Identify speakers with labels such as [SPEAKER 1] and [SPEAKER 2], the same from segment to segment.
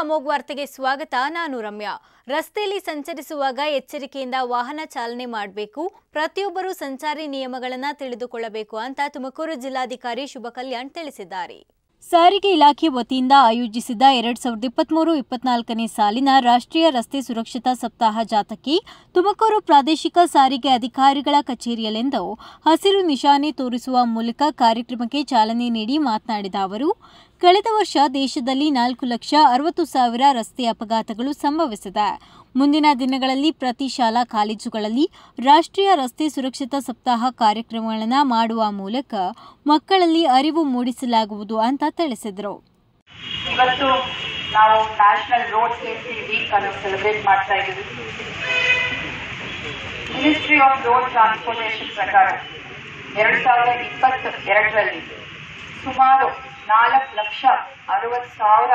[SPEAKER 1] ಅಮೋಘ್ ವಾರ್ತೆಗೆ ಸ್ವಾಗತ. ನಾನು ರಮ್ಯಾ. ರಸ್ತೆಯಲ್ಲಿ ಸಂಚರಿಸುವಾಗ ಎಚ್ಚರಿಕೆಯಿಂದ ವಾಹನ ಚಾಲನೆ ಮಾಡಬೇಕು. ಪ್ರತಿಯೊಬ್ಬರೂ ಸಂಚಾರಿ ನಿಯಮಗಳನ್ನು ತಿಳಿದುಕೊಳ್ಳಬೇಕು ಅಂತ ತುಮಕೂರು ಜಿಲ್ಲಾಧಿಕಾರಿ ಶುಭ ಕಲ್ಯಾಣ್ ತಿಳಿಸಿದ್ದಾರೆ. ಸಾರಿಗೆ ಇಲಾಖೆ ವತಿಯಿಂದ ಆಯೋಜಿಸಿದ ಎರಡ್ ಸಾವಿರದ ಇಪ್ಪತ್ಮೂರು ಇಪ್ಪತ್ನಾಲ್ಕನೇ ಸಾಲಿನ ರಾಷ್ಟ್ರೀಯ ರಸ್ತೆ ಸುರಕ್ಷತಾ ಸಪ್ತಾಹ ಜಾಥಾಕ್ಕೆ ತುಮಕೂರು ಪ್ರಾದೇಶಿಕ ಸಾರಿಗೆ ಅಧಿಕಾರಿಗಳ ಕಚೇರಿಯಲ್ಲಿಂದು ಹಸಿರು ನಿಶಾನೆ ತೋರಿಸುವ ಮೂಲಕ ಕಾರ್ಯಕ್ರಮಕ್ಕೆ ಚಾಲನೆ ನೀಡಿ ಮಾತನಾಡಿದ ಅವರು, ಕಳೆದ ವರ್ಷ ದೇಶದಲ್ಲಿ ನಾಲ್ಕು ಲಕ್ಷ ಅರವತ್ತು ಸಾವಿರ ರಸ್ತೆ ಅಪಘಾತಗಳು ಸಂಭವಿಸಿದೆ. ಮುಂದಿನ ದಿನಗಳಲ್ಲಿ ಪ್ರತಿ ಶಾಲಾ ಕಾಲೇಜುಗಳಲ್ಲಿ ರಾಷ್ಟ್ರೀಯ ರಸ್ತೆ ಸುರಕ್ಷತಾ ಸಪ್ತಾಹ ಕಾರ್ಯಕ್ರಮಗಳನ್ನು ಮಾಡುವ ಮೂಲಕ ಮಕ್ಕಳಲ್ಲಿ ಅರಿವು ಮೂಡಿಸಲಾಗುವುದು ಅಂತ ತಿಳಿಸಿದರು.
[SPEAKER 2] ಇವತ್ತು ನಾವು ನ್ಯಾಷನಲ್ ರೋಡ್ ಸೇಫ್ಟಿ ವೀಕ್ ಅನ್ನು ಸೆಲೆಬ್ರೇಟ್ ಮಾಡ್ತಾ ಇದ್ದೀವಿ. ಮಿನಿಸ್ಟ್ರಿ ಆಫ್ ರೋಡ್ ಟ್ರಾನ್ಸ್ಪೋರ್ಟೇಷನ್ ಪ್ರಕಾರ ಎರಡ್ ಸಾವಿರದ ಇಪ್ಪತ್ತ ಎರಡರಲ್ಲಿ ಸುಮಾರು ನಾಲ್ಕು ಲಕ್ಷ ಅರವತ್ತು ಸಾವಿರ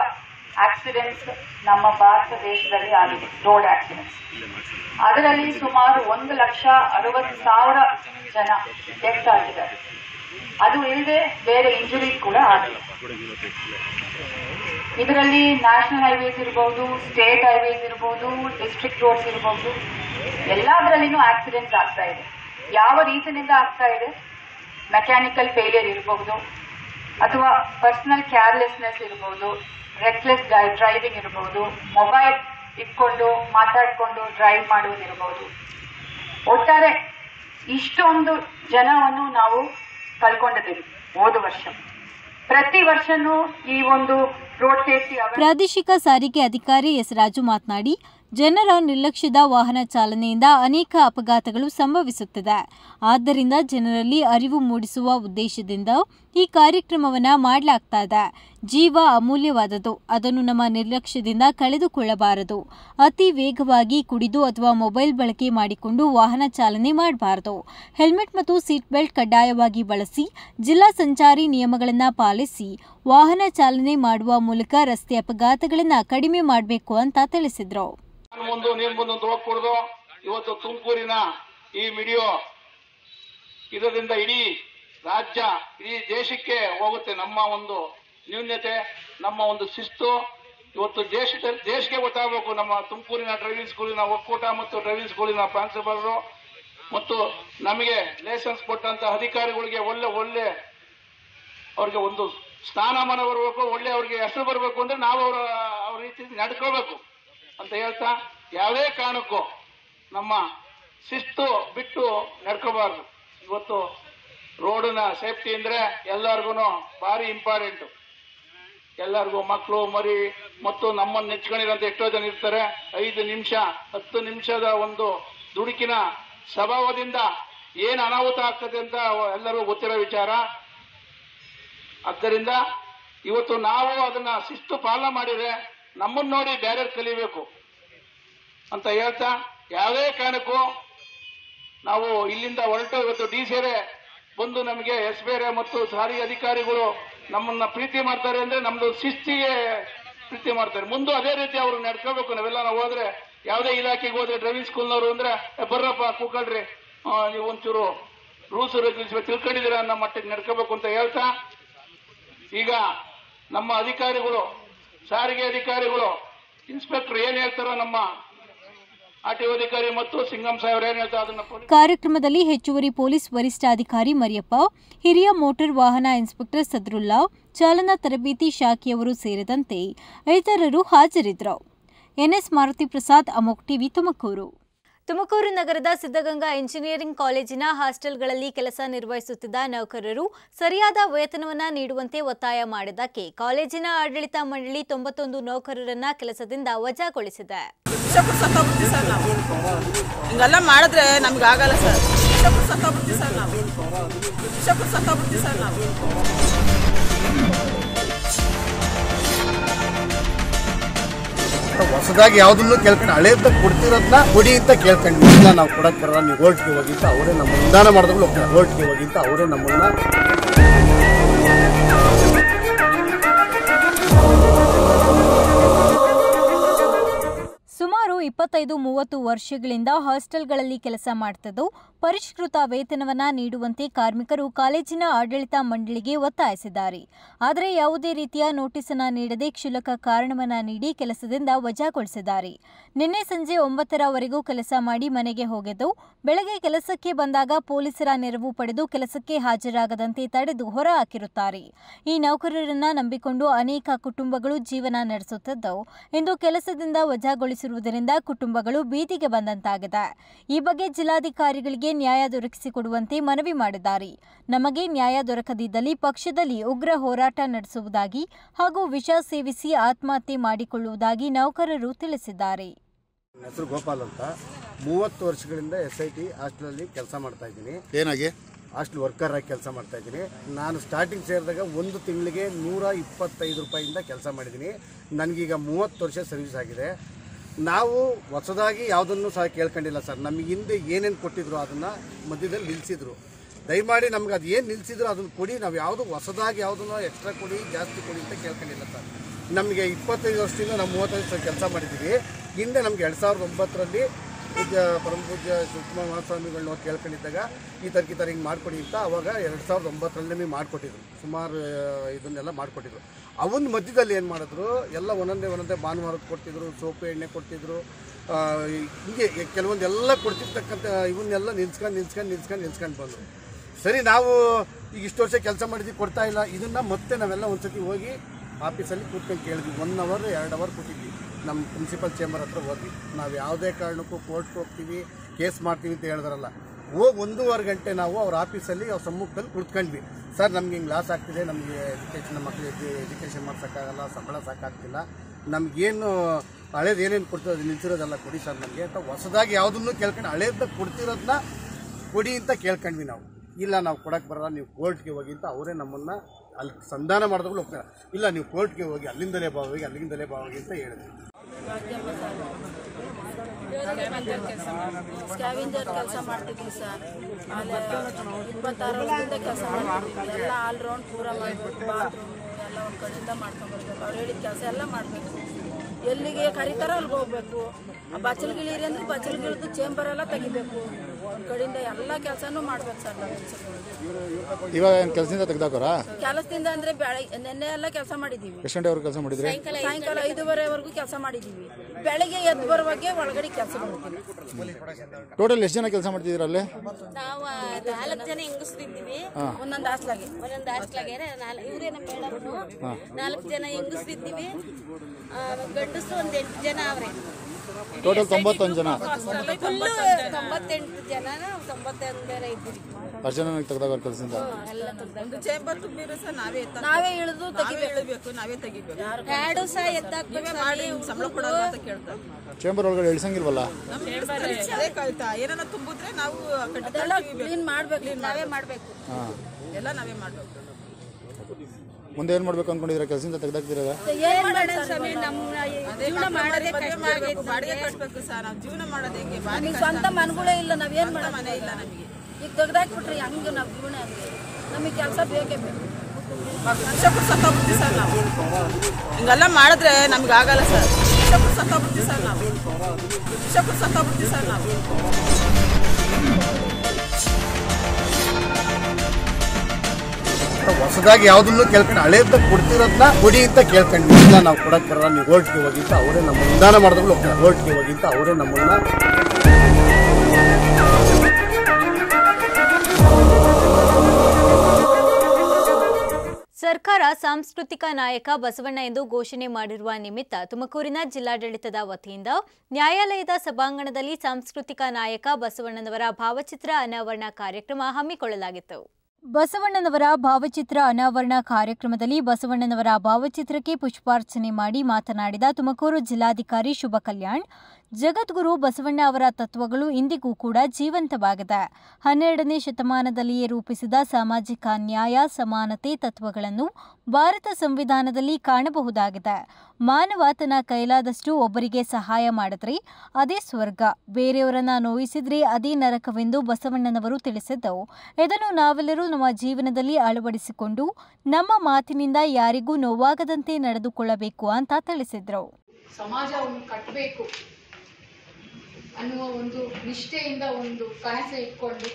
[SPEAKER 2] ಆಕ್ಸಿಡೆಂಟ್ಸ್ ನಮ್ಮ ಭಾರತ ದೇಶದಲ್ಲಿ ಆಗಿದೆ ರೋಡ್ ಆಕ್ಸಿಡೆಂಟ್ಸ್ ಅದರಲ್ಲಿ ಸುಮಾರು ಒಂದು ಲಕ್ಷ ಅರವತ್ತು ಸಾವಿರ ಜನ ಡೆತ್ ಆಗಿದ್ದಾರೆ. ಅದು ಇಲ್ಲದೆ ಬೇರೆ ಇಂಜುರಿ ಕೂಡ ಆಗಿದೆ. ಇದರಲ್ಲಿ ನ್ಯಾಷನಲ್ ಹೈವೇಸ್ ಇರಬಹುದು ಸ್ಟೇಟ್ ಹೈವೇಸ್ ಇರಬಹುದು ಡಿಸ್ಟ್ರಿಕ್ಟ್ ರೋಡ್ಸ್ ಇರಬಹುದು ಎಲ್ಲದರಲ್ಲಿನೂ ಆಕ್ಸಿಡೆಂಟ್ಸ್ ಆಗ್ತಾ ಇದೆ. ಯಾವ ರೀತಿಯಿಂದ ಆಗ್ತಾ ಇದೆ? ಮೆಕ್ಯಾನಿಕಲ್ ಫೇಲಿಯರ್ ಇರಬಹುದು ಅಥವಾ ಪರ್ಸನಲ್ ಕೇರ್ಲೆಸ್ನೆಸ್ ಇರಬಹುದು ರೆಕ್ಲೆಸ್ ಡ್ರೈವಿಂಗ್ ಇರಬಹುದು ಮೊಬೈಲ್ ಇಟ್ಕೊಂಡು ಮಾತಾಡಿಕೊಂಡು ಡ್ರೈವ್ ಮಾಡುವುದಿರಬಹುದು ಒಟ್ಟಾರೆ ಇಷ್ಟೊಂದು ಜನವನ್ನು ನಾವು ಕಳ್ಕೊಂಡಿದ್ದೀವಿ ಹೋದ ವರ್ಷ. ಪ್ರತಿ ವರ್ಷನೂ ಈ ಒಂದು ರೋಡ್ ಸೇಫ್ಟಿ
[SPEAKER 1] ಪ್ರಾದೇಶಿಕ ಸಾರಿಗೆ ಅಧಿಕಾರಿ ಎಸ್ ರಾಜು ಮಾತನಾಡಿ, ಜನರ ನಿರ್ಲಕ್ಷ್ಯದ ವಾಹನ ಚಾಲನೆಯಿಂದ ಅನೇಕ ಅಪಘಾತಗಳು ಸಂಭವಿಸುತ್ತದೆ. ಆದ್ದರಿಂದ ಜನರಲ್ಲಿ ಅರಿವು ಮೂಡಿಸುವ ಉದ್ದೇಶದಿಂದ ಈ ಕಾರ್ಯಕ್ರಮವನ್ನು ಮಾಡಲಾಗ್ತಾ ಇದೆ ಜೀವ ಅಮೂಲ್ಯವಾದದ್ದು. ಅದನ್ನು ನಮ್ಮ ನಿರ್ಲಕ್ಷ್ಯದಿಂದ ಕಳೆದುಕೊಳ್ಳಬಾರದು. ಅತಿ ವೇಗವಾಗಿ ಕುಡಿದು ಅಥವಾ ಮೊಬೈಲ್ ಬಳಕೆ ಮಾಡಿಕೊಂಡು ವಾಹನ ಚಾಲನೆ ಮಾಡಬಾರದು. ಹೆಲ್ಮೆಟ್ ಮತ್ತು ಸೀಟ್ ಬೆಲ್ಟ್ ಕಡ್ಡಾಯವಾಗಿ ಬಳಸಿ, ಜಿಲ್ಲಾ ಸಂಚಾರಿ ನಿಯಮಗಳನ್ನು ಪಾಲಿಸಿ, ವಾಹನ ಚಾಲನೆ ಮಾಡುವ ಮೂಲಕ ರಸ್ತೆ ಅಪಘಾತಗಳನ್ನು ಕಡಿಮೆ ಮಾಡಬೇಕು ಅಂತ ತಿಳಿಸಿದರು.
[SPEAKER 3] ಇವತ್ತು ತುಮಕೂರಿನ ಈ ವಿಡಿಯೋ ಇದರಿಂದ ಇಡೀ ರಾಜ್ಯ, ಇಡೀ ದೇಶಕ್ಕೆ ಹೋಗುತ್ತೆ ನಮ್ಮ ಒಂದು ನ್ಯೂನ್ಯತೆ ನಮ್ಮ ಒಂದು ಶಿಸ್ತು. ಇವತ್ತು ದೇಶ, ದೇಶಕ್ಕೆ ಗೊತ್ತಾಗಬೇಕು ನಮ್ಮ ತುಮಕೂರಿನ ಡ್ರೈವಿಂಗ್ ಸ್ಕೂಲಿನ ಒಕ್ಕೂಟ ಮತ್ತು ಡ್ರೈವಿಂಗ್ ಸ್ಕೂಲಿನ ಪ್ರಾಂಶುಪಾಲರು. ಮತ್ತು ನಮಗೆ ಲೈಸೆನ್ಸ್ ಕೊಟ್ಟಂತ ಅಧಿಕಾರಿಗಳಿಗೆ ಒಳ್ಳೆ ಒಳ್ಳೆ ಅವ್ರಿಗೆ ಒಂದು ಸ್ಥಾನಮಾನ ಬರಬೇಕು, ಒಳ್ಳೆ ಅವ್ರಿಗೆ ಹೆಸರು ಬರಬೇಕು ಅಂದ್ರೆ ನಾವು ಅವರ, ಅವ್ರ ರೀತಿ ನಡ್ಕೋಬೇಕು ಅಂತ ಹೇಳ್ತಾ, ಯಾವುದೇ ಕಾರಣಕ್ಕೂ ನಮ್ಮ ಶಿಸ್ತು ಬಿಟ್ಟು ನಡ್ಕೋಬಾರ್ದು. ಇವತ್ತು ರೋಡಿನ ಸೇಫ್ಟಿ ಅಂದ್ರೆ ಎಲ್ಲರಿಗೂ ಭಾರಿ ಇಂಪಾರ್ಟೆಂಟ್. ಎಲ್ಲರಿಗೂ ಮಕ್ಕಳು ಮರಿ, ಮತ್ತು ನಮ್ಮನ್ನು ನೆಚ್ಕೊಂಡಿರೋಂಥ ಎಷ್ಟೋ ಜನ ಇರ್ತಾರೆ. ಐದು ನಿಮಿಷ, ಹತ್ತು ನಿಮಿಷದ ಒಂದು ದುಡುಕಿನ ಸ್ವಭಾವದಿಂದ ಏನು ಅನಾಹುತ ಆಗ್ತದೆ ಅಂತ ಎಲ್ಲರಿಗೂ ಗೊತ್ತಿರೋ ವಿಚಾರ. ಆದ್ದರಿಂದ ಇವತ್ತು ನಾವು ಅದನ್ನ ಶಿಸ್ತು ಪಾಲನೆ ಮಾಡಿದ್ರೆ ನಮ್ಮನ್ನ ನೋಡಿ ಬೇರೆ ಕಲಿಬೇಕು. ಅಂತ ಹೇಳ್ತಾ, ಯಾವುದೇ ಕಾರಣಕ್ಕೂ ನಾವು ಇಲ್ಲಿಂದ ಹೊರಟು ಇವತ್ತು ಡಿ ಸೇರೆ ಬಂದು ನಮಗೆ ಎಸ್ ಬೇರೆ ಮತ್ತು ಸಾರಿ ಅಧಿಕಾರಿಗಳು ನಮ್ಮನ್ನ ಪ್ರೀತಿ ಮಾಡ್ತಾರೆ ಅಂದ್ರೆ ನಮ್ದು ಶಿಸ್ತಿಗೆ ಪ್ರೀತಿ ಮಾಡ್ತಾರೆ. ಮುಂದೆ ಅದೇ ರೀತಿ ಅವರು ನಡ್ಕೋಬೇಕು. ನಾವೆಲ್ಲ ನಾವು ಹೋದ್ರೆ ಯಾವುದೇ ಇಲಾಖೆಗೆ ಹೋದ್ರೆ ಡ್ರೈವಿಂಗ್ ಸ್ಕೂಲ್ನವರು ಅಂದ್ರೆ "ಏ, ಬರ್ರಪ್ಪ ಕೂಕಳ್ರಿ. ನೀವು ಒಂಚೂರು ರೂಲ್ಸ್ ರೆಗ್ಯುಲೇಷನ್ ತಿಳ್ಕೊಂಡಿದ್ದೀರಾ? ಅನ್ನೋ ಮಟ್ಟಿಗೆ ನಡ್ಕೋಬೇಕು ಅಂತ ಹೇಳ್ತಾ ಈಗ ನಮ್ಮ ಅಧಿಕಾರಿಗಳು ಸಾರಿಗೆ ಅಧಿಕಾರಿಗಳು ಇನ್ಸ್ಪೆಕ್ಟರ್ ಏನ್ ಹೇಳ್ತಾರೋ ನಮ್ಮ
[SPEAKER 1] ಕಾರ್ಯಕ್ರಮದಲ್ಲಿ ಹೆಚ್ಚುವರಿ ಪೊಲೀಸ್ ವರಿಷ್ಠಾಧಿಕಾರಿ ಮರಿಯಪ್ಪ ಹಿರಿಯ ಮೋಟಾರ್ ವಾಹನ ಇನ್ಸ್ಪೆಕ್ಟರ್ ಸದ್ರುಲ್ಲಾ ಚಾಲನಾ ತರಬೇತಿ ಶಾಖೆಯವರು ಸೇರಿದಂತೆ ಇತರರು ಹಾಜರಿದ್ದರು. ಎನ್ಎಸ್ ಮಾರುತಿ ಪ್ರಸಾದ್ ಅಮೋಕ್ ಟಿವಿ ತುಮಕೂರು. ತುಮಕೂರು ನಗರದ ಸಿದ್ಧಗಂಗಾ ಇಂಜಿನಿಯರಿಂಗ್ ಕಾಲೇಜಿನ ಹಾಸ್ಟೆಲ್ಗಳಲ್ಲಿ ಕೆಲಸ ನಿರ್ವಹಿಸುತ್ತಿದ್ದ ನೌಕರರು ಸರಿಯಾದ ವೇತನವನ್ನು ನೀಡುವಂತೆ ಒತ್ತಾಯ ಮಾಡಿದ್ದಕ್ಕೆ ಕಾಲೇಜಿನ ಆಡಳಿತ ಮಂಡಳಿ ತೊಂಬತ್ತೊಂದು ನೌಕರರನ್ನು ಕೆಲಸದಿಂದ ವಜಾಗೊಳಿಸಿದೆ.
[SPEAKER 4] ಶಿಕ್ಷಕರು ಸತ್ತೋಗ್ಬಿಡ್ತೀವಿ ಸರ್ ಮಾಡಿದ್ರೆ ನಮ್ಗೆ ಆಗಲ್ಲ ಸರ್. ಸತ್ತೋಗ್ಬಿಡ್ತೀವಿ ಸರ್ ನಾವು ಸತ್ತೋಗ್ಬಿಡ್ತೀವಿ ಸರ್ ನಾವು
[SPEAKER 5] ಹೊಸದಾಗಿ ಯಾವ್ದನ್ನು ಕೇಳ್ಕೊಂಡು ಹಳೇದ ಕೊಡ್ತಿರೋದನ್ನ ಕೊಡಿ ಅಂತ ಕೇಳ್ಕೊಂಡು ನಾವು ಕೊಡಕ್ಕೆ ಬರಲ್ಲ, ನೀವು ಹೋಲ್ಟ್ಗೆ ಹೋಗಿ ಅಂತ ಅವರೇ ನಮ್ಮ ನಿಧಾನ ಮಾಡಿದ್ರು ಹೋಲ್ಟ್ಗೆ ಹೋಗಿ ಅಂತ ಅವರೇ ನಮ್ಮನ್ನ
[SPEAKER 1] ಇಪ್ಪತ್ತೈದು ಮೂವತ್ತು ವರ್ಷಗಳಿಂದ ಹಾಸ್ಟೆಲ್ಗಳಲ್ಲಿ ಕೆಲಸ ಮಾಡ್ತಿದ್ದು. ಪರಿಷ್ಕೃತ ವೇತನವನ್ನ ನೀಡುವಂತೆ ಕಾರ್ಮಿಕರು ಕಾಲೇಜಿನ ಆಡಳಿತ ಮಂಡಳಿಗೆ ಒತ್ತಾಯಿಸಿದ್ದಾರೆ. ಆದರೆ ಯಾವುದೇ ರೀತಿಯ ನೋಟಿಸನ್ನ ನೀಡದೆ ಕ್ಷುಲ್ಲಕ ಕಾರಣವನ್ನ ನೀಡಿ ಕೆಲಸದಿಂದ ವಜಾಗೊಳಿಸಿದ್ದಾರೆ. ನಿನ್ನೆ ಸಂಜೆ ಒಂಬತ್ತರವರೆಗೂ ಕೆಲಸ ಮಾಡಿ ಮನೆಗೆ ಹೋಗಿದ್ದು, ಬೆಳಗ್ಗೆ ಕೆಲಸಕ್ಕೆ ಬಂದಾಗ ಪೊಲೀಸರ ನೆರವು ಪಡೆದು ಕೆಲಸಕ್ಕೆ ಹಾಜರಾಗದಂತೆ ತಡೆದು ಹೊರ ಹಾಕಿರುತ್ತಾರೆ ಈ ನೌಕರರನ್ನ ನಂಬಿಕೊಂಡು ಅನೇಕ ಕುಟುಂಬಗಳು ಜೀವನ ನಡೆಸುತ್ತಿದ್ದವು ಇಂದು ಕೆಲಸದಿಂದ ವಜಾಗೊಳಿಸಿರುವುದರಿಂದ ಕುಟುಂಬಗಳು ಬೀದಿಗೆ ಬಂದಂತಾಗಿದೆ. ಈ ಬಗ್ಗೆ ಜಿಲ್ಲಾಧಿಕಾರಿಗಳಿಗೆ ನ್ಯಾಯ ದೊರಕಿಸಿಕೊಡುವಂತೆ ಮನವಿ ಮಾಡಿದ್ದಾರೆ. ನಮಗೆ ನ್ಯಾಯ ದೊರಕದಿದ್ದಲ್ಲಿ ಪಕ್ಷದಲ್ಲಿ ಉಗ್ರ ಹೋರಾಟ ನಡೆಸುವುದಾಗಿ ಹಾಗೂ ವಿಷ ಸೇವಿಸಿ ಆತ್ಮಹತ್ಯೆ ಮಾಡಿಕೊಳ್ಳುವುದಾಗಿ ನೌಕರರು ತಿಳಿಸಿದ್ದಾರೆ.
[SPEAKER 5] ನನ್ನ ಹೆಸರು ಗೋಪಾಲ್ ಅಂತ. ಮೂವತ್ತು ವರ್ಷಗಳಿಂದ ಎಸ್ ಐ ಟಿ ಹಾಸ್ಟೆಲಲ್ಲಿ ಕೆಲಸ ಮಾಡ್ತಾ ಇದ್ದೀನಿ.
[SPEAKER 6] ಏನಾಗಿ?
[SPEAKER 5] ಹಾಸ್ಟೆಲ್ ವರ್ಕರ್ ಆಗಿ ಕೆಲಸ ಮಾಡ್ತಾ ಇದ್ದೀನಿ. ನಾನು ಸ್ಟಾರ್ಟಿಂಗ್ ಸೇರಿದಾಗ ಒಂದು ತಿಂಗಳಿಗೆ ನೂರ ಇಪ್ಪತ್ತೈದು ರೂಪಾಯಿಂದ ಕೆಲಸ ಮಾಡಿದ್ದೀನಿ. ನನಗೀಗ ಮೂವತ್ತು ವರ್ಷ ಸರ್ವಿಸ್ ಆಗಿದೆ. ನಾವು ಹೊಸದಾಗಿ ಯಾವುದನ್ನು ಸಹ ಕೇಳ್ಕೊಂಡಿಲ್ಲ ಸರ್. ನಮಗೆ ಹಿಂದೆ ಏನೇನು ಕೊಟ್ಟಿದ್ರು ಅದನ್ನು ಮಧ್ಯದಲ್ಲಿ ನಿಲ್ಲಿಸಿದ್ರು ದಯಮಾಡಿ ನಮ್ಗೆ ಅದು ಏನು ನಿಲ್ಲಿಸಿದ್ರು ಅದನ್ನು ಕೊಡಿ, ನಾವು ಯಾವುದು ಹೊಸದಾಗಿ ಯಾವುದನ್ನು ಎಕ್ಸ್ಟ್ರಾ ಕೊಡಿ, ಜಾಸ್ತಿ ಕೊಡಿ ಅಂತ ಕೇಳ್ಕೊಂಡಿಲ್ಲ ಸರ್. ನಮಗೆ ಇಪ್ಪತ್ತೈದು ವರ್ಷದಿಂದ ನಾವು ಮೂವತ್ತೈದು ವರ್ಷ ಕೆಲಸ ಮಾಡಿದ್ದೀವಿ ಹಿಂದೆ ನಮ್ಗೆ ಎರಡು ಸಾವಿರದ ಒಂಬತ್ತರಲ್ಲಿ ಪೂಜ್ಯ, ಪರಮ ಪೂಜ್ಯ ಶಿವಕುಮಾರ ಮಹಾಸ್ವಾಮಿಗಳನ್ನ ಅವ್ರು ಕೇಳ್ಕೊಂಡಿದ್ದಾಗ ಈ ಥರ ಈ ಥರ ಹಿಂಗೆ ಮಾಡಿಕೊಡಿ ಅಂತ ಅವಾಗ ಎರಡು ಸಾವಿರದ ಒಂಬತ್ತರಲ್ಲಿ ಮಾಡಿಕೊಟ್ಟಿದ್ರು. ಸುಮಾರು ಇದನ್ನೆಲ್ಲ ಮಾಡಿಕೊಟ್ಟಿದ್ರು. ಅವನ ಮಧ್ಯದಲ್ಲಿ ಏನು ಮಾಡಿದ್ರು? ಎಲ್ಲ ಒಂದೊಂದೇ ಒಂದೊಂದೇ ಭಾನುವಾರದ ಕೊಡ್ತಿದ್ರು, ಸೋಪು, ಎಣ್ಣೆ ಕೊಡ್ತಿದ್ರು. ಹೀಗೆ ಹಿಂಗೆ ಕೆಲವೊಂದು ಎಲ್ಲ ಕೊಡ್ತಿರ್ತಕ್ಕಂಥ ಇವನ್ನೆಲ್ಲ ನಿಲ್ಸ್ಕೊಂಡು ನಿಲ್ಸ್ಕೊಂಡು ನಿಲ್ಸ್ಕೊಂಡು ನಿಲ್ಸ್ಕೊಂಡು ಬಂದರು. ಸರಿ, ನಾವು ಈಗ ಇಷ್ಟು ವರ್ಷ ಕೆಲಸ ಮಾಡಿದ್ವಿ, ಕೊಡ್ತಾ ಇಲ್ಲ. ಇದನ್ನು ಮತ್ತೆ ನಾವೆಲ್ಲ ಒಂದ್ಸತಿ ಹೋಗಿ ಆಫೀಸಲ್ಲಿ ಕೂತ್ಕೊಂಡು ಕೇಳಿದ್ವಿ. ಒನ್ ಅವರ್ ಎರಡು ಅವರ್ ಕೂತಿದ್ವಿ. ನಮ್ಮ ಪ್ರಿನ್ಸಿಪಲ್ ಚೇಂಬರ್ ಹತ್ರ ಹೋದ್ವಿ. ನಾವು ಯಾವುದೇ ಕಾರಣಕ್ಕೂ ಕೋರ್ಟ್ಗೆ ಹೋಗ್ತೀವಿ, ಕೇಸ್ ಮಾಡ್ತೀವಿ ಅಂತ ಹೇಳಿದ್ರಲ್ಲ. ಹೋಗಿ ಒಂದೂವರೆ ಗಂಟೆ ನಾವು ಅವ್ರ ಆಫೀಸಲ್ಲಿ ಅವ್ರ ಸಮ್ಮುಖದಲ್ಲಿ ಕುಳ್ತ್ಕೊಂಡ್ವಿ. ಸರ್, ನಮ್ಗೆ ಹಿಂಗೆ ಲಾಸ್ ಆಗ್ತಿದೆ, ನಮಗೆ ಎಜುಕೇಷನ್ ಮಕ್ಕಳಿಗೆ ಎಜುಕೇಷನ್ ಮಾಡ್ಸೋಕ್ಕಾಗಲ್ಲ, ಸಂಬಳ ಸಾಕಾಗ್ತಿಲ್ಲ. ನಮಗೇನು ಹಳೇದು ಏನೇನು ಕೊಡ್ತೀವಿ ಅದು ನಿಲ್ಸಿರೋದೆಲ್ಲ ಕೊಡಿ ಸರ್ ನಮಗೆ ಅಂತ ಹೊಸದಾಗಿ ಯಾವುದನ್ನು ಕೇಳ್ಕೊಂಡು ಹಳೇದನ್ನ ಕೊಡ್ತಿರೋದನ್ನ ಕೊಡಿ ಅಂತ ಕೇಳ್ಕೊಂಡ್ವಿ ನಾವು. ಇಲ್ಲ, ನಾವು ಕೊಡಕ್ಕೆ ಬರಲ್ಲ, ನೀವು ಕೋರ್ಟ್ಗೆ ಹೋಗಿ ಅಂತ ಅವರೇ ನಮ್ಮನ್ನು ಅಲ್ಲಿ ಸಂಧಾನ ಮಾಡಿದ್ರು ಹೋಗ್ತಾರೆ. ಇಲ್ಲ, ನೀವು ಕೋರ್ಟ್ಗೆ ಹೋಗಿ ಅಲ್ಲಿಂದಲೇ ಬಾ ಹೋಗಿ, ಅಲ್ಲಿಂದಲೇ ಹೋಗಿ ಅಂತ ಹೇಳಿದ್ವಿ
[SPEAKER 7] ಸ್ಕ್ಯಾವಿಂಜರ್ ಕೆಲಸ ಮಾಡ್ತಿದ್ವಿ ಸರ್. ಇಪ್ಪತ್ತಾರು ವರ್ಷದಿಂದ ಕೆಲಸ ಮಾಡ್ತಿದ್ವಿ ಎಲ್ಲ ಆಲ್ ರೌಂಡ್ ಪೂರ ಮಾಡ್ಬಿಟ್ಟು ಬಾತ್ರೂಮ್ ಎಲ್ಲ ಒಂದು ಕಡೆಯಿಂದ ಮಾಡ್ಕೊಂಡ್ಬರ್ಬೇಕು ಅವ್ರು ಹೇಳಿದ ಕೆಲಸ ಎಲ್ಲ ಮಾಡಬೇಕು. ಎಲ್ಲಿಗೆ ಕರಿತಾರೋ ಅಲ್ಲಿಗೆ ಹೋಗ್ಬೇಕು. ಬಚ್ಚಲ್ಗಿಳಿರಿ ಅಂದ್ರೆ ಬಚ್ಚಲ್ಗಿಳಿದು ಚೇಂಬರ್ ಎಲ್ಲ ತೆಗಿಬೇಕು. ಒಂದು ಕಡೆಯಿಂದ ಎಲ್ಲ ಕೆಲಸನೂ ಮಾಡ್ಬೇಕು ಸರ್ ನಾವು
[SPEAKER 6] ಇವಾಗ ಏನು ಕೆಲಸದಿಂದ ತೆಗ್ದಾಕೋರ?
[SPEAKER 7] ಕೆಲಸದಿಂದ ಅಂದ್ರೆ ಬೆಳಗ್ಗೆ ನೆನ್ನೆ ಎಲ್ಲ ಕೆಲಸ ಮಾಡಿದ್ದೀವಿ
[SPEAKER 6] ಎಷ್ಟು ಗಂಟೆವರೆಗೂ ಕೆಲಸ ಮಾಡಿದ್ರಿ?
[SPEAKER 7] ಸಾಯಂಕಾಲ ಐದೂವರೆವರೆಗೂ ಕೆಲಸ ಮಾಡಿದೀವಿ. ಬೆಳಗ್ಗೆ ಎದ್ದು ಬರುವಾಗೆ ಒಳಗಡೆ ಕೆಲಸ ಮಾಡ್ತೀವಿ.
[SPEAKER 6] ಟೋಟಲ್ ಎಷ್ಟು ಜನ ಕೆಲಸ ಮಾಡ್ತಿದ್ದೀರ ಅಲ್ಲಿ?
[SPEAKER 8] ನಾವು ನಾಲ್ಕು ಜನ ಹೆಂಗಸ್ರಿದ್ದೀವಿ
[SPEAKER 7] ಒಂದೊಂದು ಹಾಸ್ಲಾಗೆ
[SPEAKER 8] ಒಂದೊಂದು ಹಾಸ್ಟ್ಲಾಗೆ ಇವರೇ ನಮ್ಮ ಮೇಡಮ್ನು ನಾಲ್ಕು ಜನ ಹೆಂಗಸ್ರಿದ್ದೀವಿ ಗಂಡಸರು ಒಂದ್ ಎಂಟು ಜನ ಅವ್ರೆ.
[SPEAKER 6] ಟೋಟಲ್ ತೊಂಬತ್ತೊಂದು ಜನ.
[SPEAKER 8] ಫುಲ್ಲು ತೊಂಬತ್ತೆಂಟು ಇದ್ದೀವಿ.
[SPEAKER 6] ಕೆಲಸದಿಂದ
[SPEAKER 4] ಚೇಂಬರ್ ತುಂಬಿರೋ ನಾವೇ ಎತ್ತ
[SPEAKER 7] ನಾವೇ ಇಳಿದು
[SPEAKER 4] ನಾವೇ ಇಳಬೇಕು ನಾವೇ ತೆಗಿಬೇಕು.
[SPEAKER 8] ಹ್ಯಾಡು ಸಹ ಎತ್ತಾಕ್ಬೇಕು
[SPEAKER 4] ನೀವೇ ಮಾಡಿ ಸಂಬಳ ಕೊಡೋಲ್ಲ ಅಂತ ಕೇಳ್ತಾರೆ
[SPEAKER 6] ಚೇಂಬರ್ ಒಳಗಡೆ ಇಳಿಸಂಗಿಲ್ವಲ್ಲ?
[SPEAKER 4] ಅದೇ ಏನಾರ ತುಂಬಿದ್ರೆ ನಾವು
[SPEAKER 7] ಅದೆಲ್ಲ ಕ್ಲೀನ್ ಮಾಡ್ಬೇಕು.
[SPEAKER 8] ನಾವೇ ಮಾಡ್ಬೇಕು.
[SPEAKER 6] ಹಾಂ.
[SPEAKER 4] ಎಲ್ಲ ನಾವೇ ಮಾಡ್ಬೇಕು.
[SPEAKER 6] ಮುಂದೆ ಏನು ಮಾಡ್ಬೇಕು ಅಂದ್ಕೊಂಡಿದ್ದೀರಾ ಕೆಲಸದಿಂದ ತೆಗ್ದಾಕ್ತಿರೋದ?
[SPEAKER 8] ಏನ್ ಮಾಡೋಣ ಸ್ವಾಮಿ? ನಮ್ಮ ಜೀವನ ಮಾಡೋದೇ ಕಷ್ಟ
[SPEAKER 4] ಮಾಡ್ಬೇಕು
[SPEAKER 8] ಆಗೈತೆ
[SPEAKER 4] ಬಾಡಿಗೆ ಕಟ್ಟಬೇಕು ಸರ್. ನಾವು ಜೀವನ ಮಾಡೋದು ಹೆಂಗೆ? ಬಾಡಿಗೆ
[SPEAKER 7] ನಮಗೆ ಸ್ವಂತ ಮನೆಗಳೇ ಇಲ್ಲ ನಾವೇನ್ ಮಾಡೋಣ
[SPEAKER 4] ಮನೆ ಇಲ್ಲ ನಮಗೆ.
[SPEAKER 7] ಈಗ ತೆಗ್ದಾಕ್ಬಿಟ್ರಿ ಹಂಗೆ ನಾವು ಜೀವನ ಹಂಗೆ? ನಮಗೆ ಕೆಲಸ ಬೇಕೇ ಬೇಕು.
[SPEAKER 4] ಸತ್ತೋಗ್ಬಿಡ್ತೀವಿ ಸರ್ ನಾವು. ಹಿಂಗೆಲ್ಲ ಮಾಡಿದ್ರೆ ನಮ್ಗೆ ಆಗಲ್ಲ ಸರ್. ಸತ್ತೋಗ್ಬಿಡ್ತೀವಿ ಸರ್ ನಾವು. ವಿಷಪುರ್ ಸತ್ತೋಗ್ಬಿಡ್ತೀವಿ ಸರ್ ನಾವು.
[SPEAKER 5] ಹೊಸದಾಗಿ ಯಾವ್ದನ್ನು ಕೇಳ್ಕೊಂಡು ಹಳೇದ ಕೊಡ್ತಿರೋದನ್ನ ಕೊಡಿ ಅಂತ ಕೇಳ್ಕೊಂಡ್ವಿ ಇಲ್ಲ ನಾವು ಕೊಡಕ್ಕೆ ಬರಲ್ಲ ನೀವು ಓಟ್ಗೆ ಹೋಗಿ ಅಂತ ಅವರೇ ನಮ್ಮ ಸಂಧಾನ ಮಾಡಿದ್ರು ಓಟ್ಗೆ ಕೋರ್ಟ್ಗೆ ಹೋಗಿ ಅಂತ ಅವರೇ ನಮ್ಮನ್ನ
[SPEAKER 1] ಸರ್ಕಾರ ಸಾಂಸ್ಕೃತಿಕ ನಾಯಕ ಬಸವಣ್ಣ ಎಂದು ಘೋಷಣೆ ಮಾಡಿರುವ ನಿಮಿತ್ತ ತುಮಕೂರಿನ ಜಿಲ್ಲಾಡಳಿತದ ವತಿಯಿಂದ ನ್ಯಾಯಾಲಯದ ಸಭಾಂಗಣದಲ್ಲಿ ಸಾಂಸ್ಕೃತಿಕ ನಾಯಕ ಬಸವಣ್ಣನವರ ಭಾವಚಿತ್ರ ಅನಾವರಣ ಕಾರ್ಯಕ್ರಮ ಹಮ್ಮಿಕೊಳ್ಳಲಾಗಿತ್ತು. ಬಸವಣ್ಣನವರ ಭಾವಚಿತ್ರ ಅನಾವರಣ ಕಾರ್ಯಕ್ರಮದಲ್ಲಿ ಬಸವಣ್ಣನವರ ಭಾವಚಿತ್ರಕ್ಕೆ ಪುಷ್ಪಾರ್ಚನೆ ಮಾಡಿ ಮಾತನಾಡಿದ ತುಮಕೂರು ಜಿಲ್ಲಾಧಿಕಾರಿ ಶುಭ ಕಲ್ಯಾಣ್ ಜಗದ್ಗುರು ಬಸವಣ್ಣ ಅವರ ತತ್ವಗಳು ಇಂದಿಗೂ ಕೂಡ ಜೀವಂತವಾಗಿದೆ. ಹನ್ನೆರಡನೇ ಶತಮಾನದಲ್ಲಿಯೇ ರೂಪಿಸಿದ ಸಾಮಾಜಿಕ ನ್ಯಾಯ, ಸಮಾನತೆ ತತ್ವಗಳನ್ನು ಭಾರತ ಸಂವಿಧಾನದಲ್ಲಿ ಕಾಣಬಹುದಾಗಿದೆ. ಮಾನವ ತನ್ನ ಕೈಲಾದಷ್ಟು ಒಬ್ಬರಿಗೆ ಸಹಾಯ ಮಾಡಿದ್ರೆ ಅದೇ ಸ್ವರ್ಗ. ಬೇರೆಯವರನ್ನ ನೋಯಿಸಿದ್ರೆ ಅದೇ ನರಕವೆಂದು ಬಸವಣ್ಣನವರು ತಿಳಿಸಿದ್ದವು. ಇದನ್ನು ನಾವೆಲ್ಲರೂ ನಮ್ಮ ಜೀವನದಲ್ಲಿ ಅಳವಡಿಸಿಕೊಂಡು ನಮ್ಮ ಮಾತಿನಿಂದ ಯಾರಿಗೂ ನೋವಾಗದಂತೆ ನಡೆದುಕೊಳ್ಳಬೇಕು ಅಂತ ತಿಳಿಸಿದ್ರು.
[SPEAKER 2] ಸಮಾಜವನ್ನು ಕಟ್ಟಬೇಕು. ಅನ್ನುವ ಒಂದು ನಿಷ್ಠೆಯಿಂದ ಒಂದು ಕನಸು ಇಟ್ಕೊಂಡು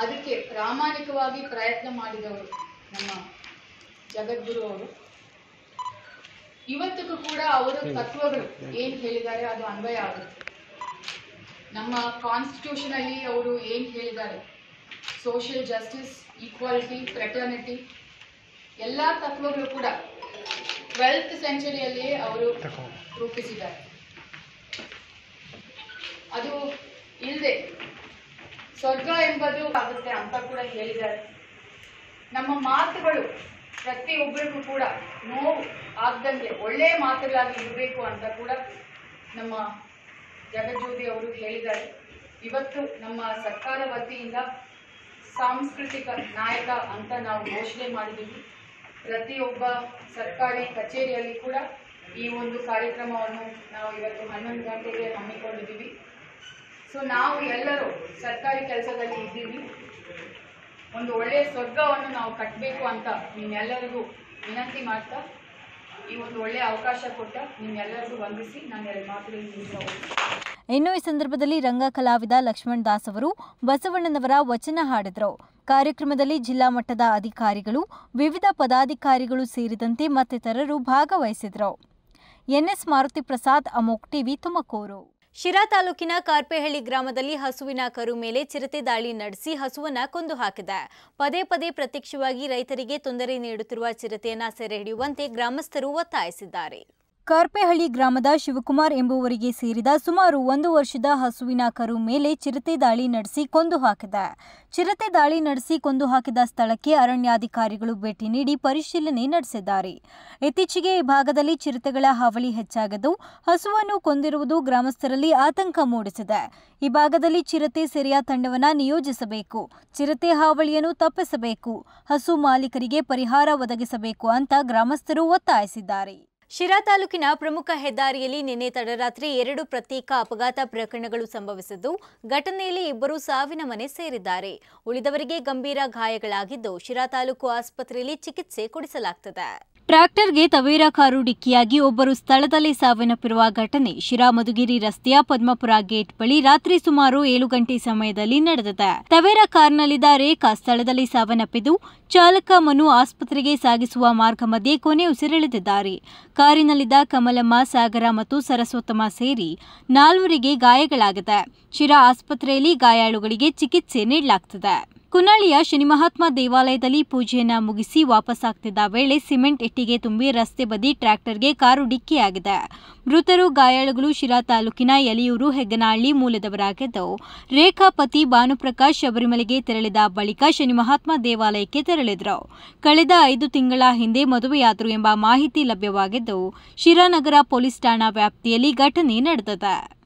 [SPEAKER 2] ಅದಕ್ಕೆ ಪ್ರಾಮಾಣಿಕವಾಗಿ ಪ್ರಯತ್ನ ಮಾಡಿದವರು ನಮ್ಮ ಜಗದ್ಗುರು ಅವರು. ಇವತ್ತಿಗೂ ಕೂಡ ಅವರ ತತ್ವಗಳು ಏನ್ ಹೇಳಿದ್ದಾರೆ ಅದು ಅನ್ವಯ ಆಗುತ್ತೆ. ನಮ್ಮ ಕಾನ್ಸ್ಟಿಟ್ಯೂಷನ್ ಅಲ್ಲಿ ಅವರು ಏನ್ ಹೇಳಿದ್ದಾರೆ? ಸೋಷಿಯಲ್ ಜಸ್ಟಿಸ್ ಈಕ್ವಾಲಿಟಿ ಫ್ರೆಟರ್ನಿಟಿ ಎಲ್ಲಾ ತತ್ವಗಳು ಕೂಡ ಟ್ವೆಲ್ತ್ ಸೆಂಚುರಿಯಲ್ಲಿಯೇ ಅವರು ರೂಪಿಸಿದ್ದಾರೆ. ಅದು ಇಲ್ಲದೆ ಸ್ವರ್ಗ ಎಂಬುದು ಆಗುತ್ತೆ ಅಂತ ಕೂಡ ಹೇಳಿದ್ದಾರೆ. ನಮ್ಮ ಮಾತುಗಳು ಪ್ರತಿಯೊಬ್ಬರಿಗೂ ಕೂಡ ನೋವು ಆಗ್ದಂಗೆ ಒಳ್ಳೆಯ ಮಾತುಗಳಾಗಿ ಇರಬೇಕು ಅಂತ ಕೂಡ ನಮ್ಮ ಜಗಜ್ಯೋತಿ ಅವರು ಹೇಳಿದ್ದಾರೆ. ಇವತ್ತು ನಮ್ಮ ಸರ್ಕಾರ ವತಿಯಿಂದ ಸಾಂಸ್ಕೃತಿಕ ನಾಯಕ ಅಂತ ನಾವು ಘೋಷಣೆ ಮಾಡಿದ್ದೀವಿ. ಪ್ರತಿಯೊಬ್ಬ ಸರ್ಕಾರಿ ಕಚೇರಿಯಲ್ಲಿ ಕೂಡ ಈ ಒಂದು ಕಾರ್ಯಕ್ರಮವನ್ನು ನಾವು ಇವತ್ತು ಹನ್ನೊಂದು ಗಂಟೆಗೆ ಹಮ್ಮಿಕೊಂಡಿದ್ದೀವಿ. ಸೊ ನಾವು ಎಲ್ಲರೂ ಸರ್ಕಾರಿ ಕೆಲಸದಲ್ಲಿ ಇದ್ದೀವಿ. ಒಂದು ಒಳ್ಳೆಯ ಸ್ವರ್ಗವನ್ನು ನಾವು ಕಟ್ಟಬೇಕು ಅಂತ ನಿಮ್ಮೆಲ್ಲರಿಗೂ ವಿನಂತಿ ಮಾಡ್ತಾ, ಈ ಒಂದು ಒಳ್ಳೆಯ ಅವಕಾಶ ಕೊಟ್ಟ ನಿಮ್ಮೆಲ್ಲರಿಗೂ ವಂದಿಸಿ ನಾನು ಎರಡು ಮಾತುಗಳಿಗೆ.
[SPEAKER 1] ಇನ್ನು ಈ ಸಂದರ್ಭದಲ್ಲಿ ರಂಗ ಕಲಾವಿದ ಲಕ್ಷ್ಮಣ್ ದಾಸ್ ಅವರು ಬಸವಣ್ಣನವರ ವಚನ ಹಾಡಿದರು. ಕಾರ್ಯಕ್ರಮದಲ್ಲಿ ಜಿಲ್ಲಾ ಮಟ್ಟದ ಅಧಿಕಾರಿಗಳು, ವಿವಿಧ ಪದಾಧಿಕಾರಿಗಳು ಸೇರಿದಂತೆ ಮತ್ತಿತರರು ಭಾಗವಹಿಸಿದರು ಎನ್ಎಸ್ ಮಾರುತಿ ಪ್ರಸಾದ್, ಅಮೋಕ್ ಟಿವಿ, ತುಮಕೂರು. ಶಿರಾ ತಾಲೂಕಿನ ಕಾರ್ಪೆಹಳ್ಳಿ ಗ್ರಾಮದಲ್ಲಿ ಹಸುವಿನ ಕರು ಮೇಲೆ ಚಿರತೆ ದಾಳಿ ನಡೆಸಿ ಹಸುವನ್ನ ಕೊಂದು ಹಾಕಿದೆ. ಪದೇ ಪದೇ ಪ್ರತ್ಯಕ್ಷವಾಗಿ ರೈತರಿಗೆ ತೊಂದರೆ ನೀಡುತ್ತಿರುವ ಚಿರತೆಯನ್ನ ಸೆರೆ ಹಿಡಿಯುವಂತೆ ಗ್ರಾಮಸ್ಥರು ಒತ್ತಾಯಿಸಿದ್ದಾರೆ. ಕಾರ್ಪೆಹಳ್ಳಿ ಗ್ರಾಮದ ಶಿವಕುಮಾರ್ ಎಂಬುವರಿಗೆ ಸೇರಿದ ಸುಮಾರು ಒಂದು ವರ್ಷದ ಹಸುವಿನ ಕರು ಮೇಲೆ ಚಿರತೆ ದಾಳಿ ನಡೆಸಿ ಕೊಂದು ಹಾಕಿದೆ. ಚಿರತೆ ದಾಳಿ ನಡೆಸಿ ಕೊಂದು ಹಾಕಿದ ಸ್ಥಳಕ್ಕೆ ಅರಣ್ಯಾಧಿಕಾರಿಗಳು ಭೇಟಿ ನೀಡಿ ಪರಿಶೀಲನೆ ನಡೆಸಿದ್ದಾರೆ. ಇತ್ತೀಚೆಗೆ ಈ ಭಾಗದಲ್ಲಿ ಚಿರತೆಗಳ ಹಾವಳಿ ಹೆಚ್ಚಾಗದು, ಹಸುವನ್ನು ಕೊಂದಿರುವುದು ಗ್ರಾಮಸ್ಥರಲ್ಲಿ ಆತಂಕ ಮೂಡಿಸಿದೆ. ಈ ಭಾಗದಲ್ಲಿ ಚಿರತೆ ಸೆರೆಯ ತಂಡವನ್ನು ನಿಯೋಜಿಸಬೇಕು, ಚಿರತೆ ಹಾವಳಿಯನ್ನು ತಪ್ಪಿಸಬೇಕು, ಹಸು ಮಾಲೀಕರಿಗೆ ಪರಿಹಾರ ಒದಗಿಸಬೇಕು ಅಂತ ಗ್ರಾಮಸ್ಥರು ಒತ್ತಾಯಿಸಿದ್ದಾರೆ. ಶಿರಾ ತಾಲೂಕಿನ ಪ್ರಮುಖ ಹೆದ್ದಾರಿಯಲ್ಲಿ ನಿನ್ನೆ ತಡರಾತ್ರಿ ಎರಡು ಪ್ರತ್ಯೇಕ ಅಪಘಾತ ಪ್ರಕರಣಗಳು ಸಂಭವಿಸಿದ್ದು, ಘಟನೆಯಲ್ಲಿ ಇಬ್ಬರು ಸಾವಿನ ಮನೆ ಸೇರಿದ್ದಾರೆ. ಉಳಿದವರಿಗೆ ಗಂಭೀರ ಗಾಯಗಳಾಗಿದ್ದು, ಶಿರಾ ತಾಲೂಕು ಆಸ್ಪತ್ರೆಯಲ್ಲಿ ಚಿಕಿತ್ಸೆ ಕೊಡಿಸಲಾಗುತ್ತದೆ ಟ್ರ್ಯಾಕ್ಟರ್ಗೆ ತವೇರಾ ಕಾರು ಡಿಕ್ಕಿಯಾಗಿ ಒಬ್ಬರು ಸ್ಥಳದಲ್ಲೇ ಸಾವನ್ನಪ್ಪಿರುವ ಘಟನೆ. ಶಿರಾ ಮಧುಗಿರಿ ರಸ್ತೆಯ ಪದ್ಮಪುರ ಗೇಟ್ ಬಳಿ ರಾತ್ರಿ ಸುಮಾರು ಏಳು ಗಂಟೆ ಸಮಯದಲ್ಲಿ ನಡೆದಿದೆ. ತವೇರಾ ಕಾರ್ನಲ್ಲಿದ್ದ ರೇಖಾ ಸ್ಥಳದಲ್ಲಿ ಸಾವನ್ನಪ್ಪಿದ್ದು, ಚಾಲಕ ಮನು ಆಸ್ಪತ್ರೆಗೆ ಸಾಗಿಸುವ ಮಾರ್ಗ ಮಧ್ಯೆ ಕೊನೆ ಉಸಿರೆಳೆದಿದ್ದಾರೆ. ಕಾರಿನಲ್ಲಿದ್ದ ಕಮಲಮ್ಮ, ಸಾಗರ ಮತ್ತು ಸರಸ್ವತಮ್ಮ ಸೇರಿ ನಾಲ್ವರಿಗೆ ಗಾಯಗಳಾಗಿದೆ. ಶಿರಾ ಆಸ್ಪತ್ರೆಯಲ್ಲಿ ಗಾಯಾಳುಗಳಿಗೆ ಚಿಕಿತ್ಸೆ ನೀಡಲಾಗುತ್ತಿದೆ ಕುನಳಿಯ ಶನಿ ಮಹಾತ್ಮ ದೇವಾಲಯದಲ್ಲಿ ಪೂಜೆಯನ್ನ ಮುಗಿಸಿ ವಾಪಸ್ಸಾಗ್ತಿದ್ದ ವೇಳೆ ಸಿಮೆಂಟ್ ಇಟ್ಟಿಗೆ ತುಂಬಿ ರಸ್ತೆ ಬದಿ ಟ್ರ್ಯಾಕ್ಟರ್ಗೆ ಕಾರು ಡಿಕ್ಕಿಯಾಗಿದೆ. ಮೃತರು ಗಾಯಾಳುಗಳು ಶಿರಾ ತಾಲೂಕಿನ ಯಲಿಯೂರು ಹೆಗ್ಗನಹಳ್ಳಿ ಮೂಲದವರಾಗಿದ್ದವು ರೇಖಾ ಪತಿ ಭಾನುಪ್ರಕಾಶ್ ಶಬರಿಮಲೆಗೆ ತೆರಳಿದ ಬಳಿಕ ಶನಿಮಹಾತ್ಮ ದೇವಾಲಯಕ್ಕೆ ತೆರಳಿದರು. ಕಳೆದ ಐದು ತಿಂಗಳ ಹಿಂದೆ ಮದುವೆಯಾದರು ಎಂಬ ಮಾಹಿತಿ ಲಭ್ಯವಾಗಿದ್ದು, ಶಿರಾನಗರ ಪೊಲೀಸ್ ಠಾಣಾ ವ್ಯಾಪ್ತಿಯಲ್ಲಿ ಘಟನೆ ನಡೆದಿದೆ.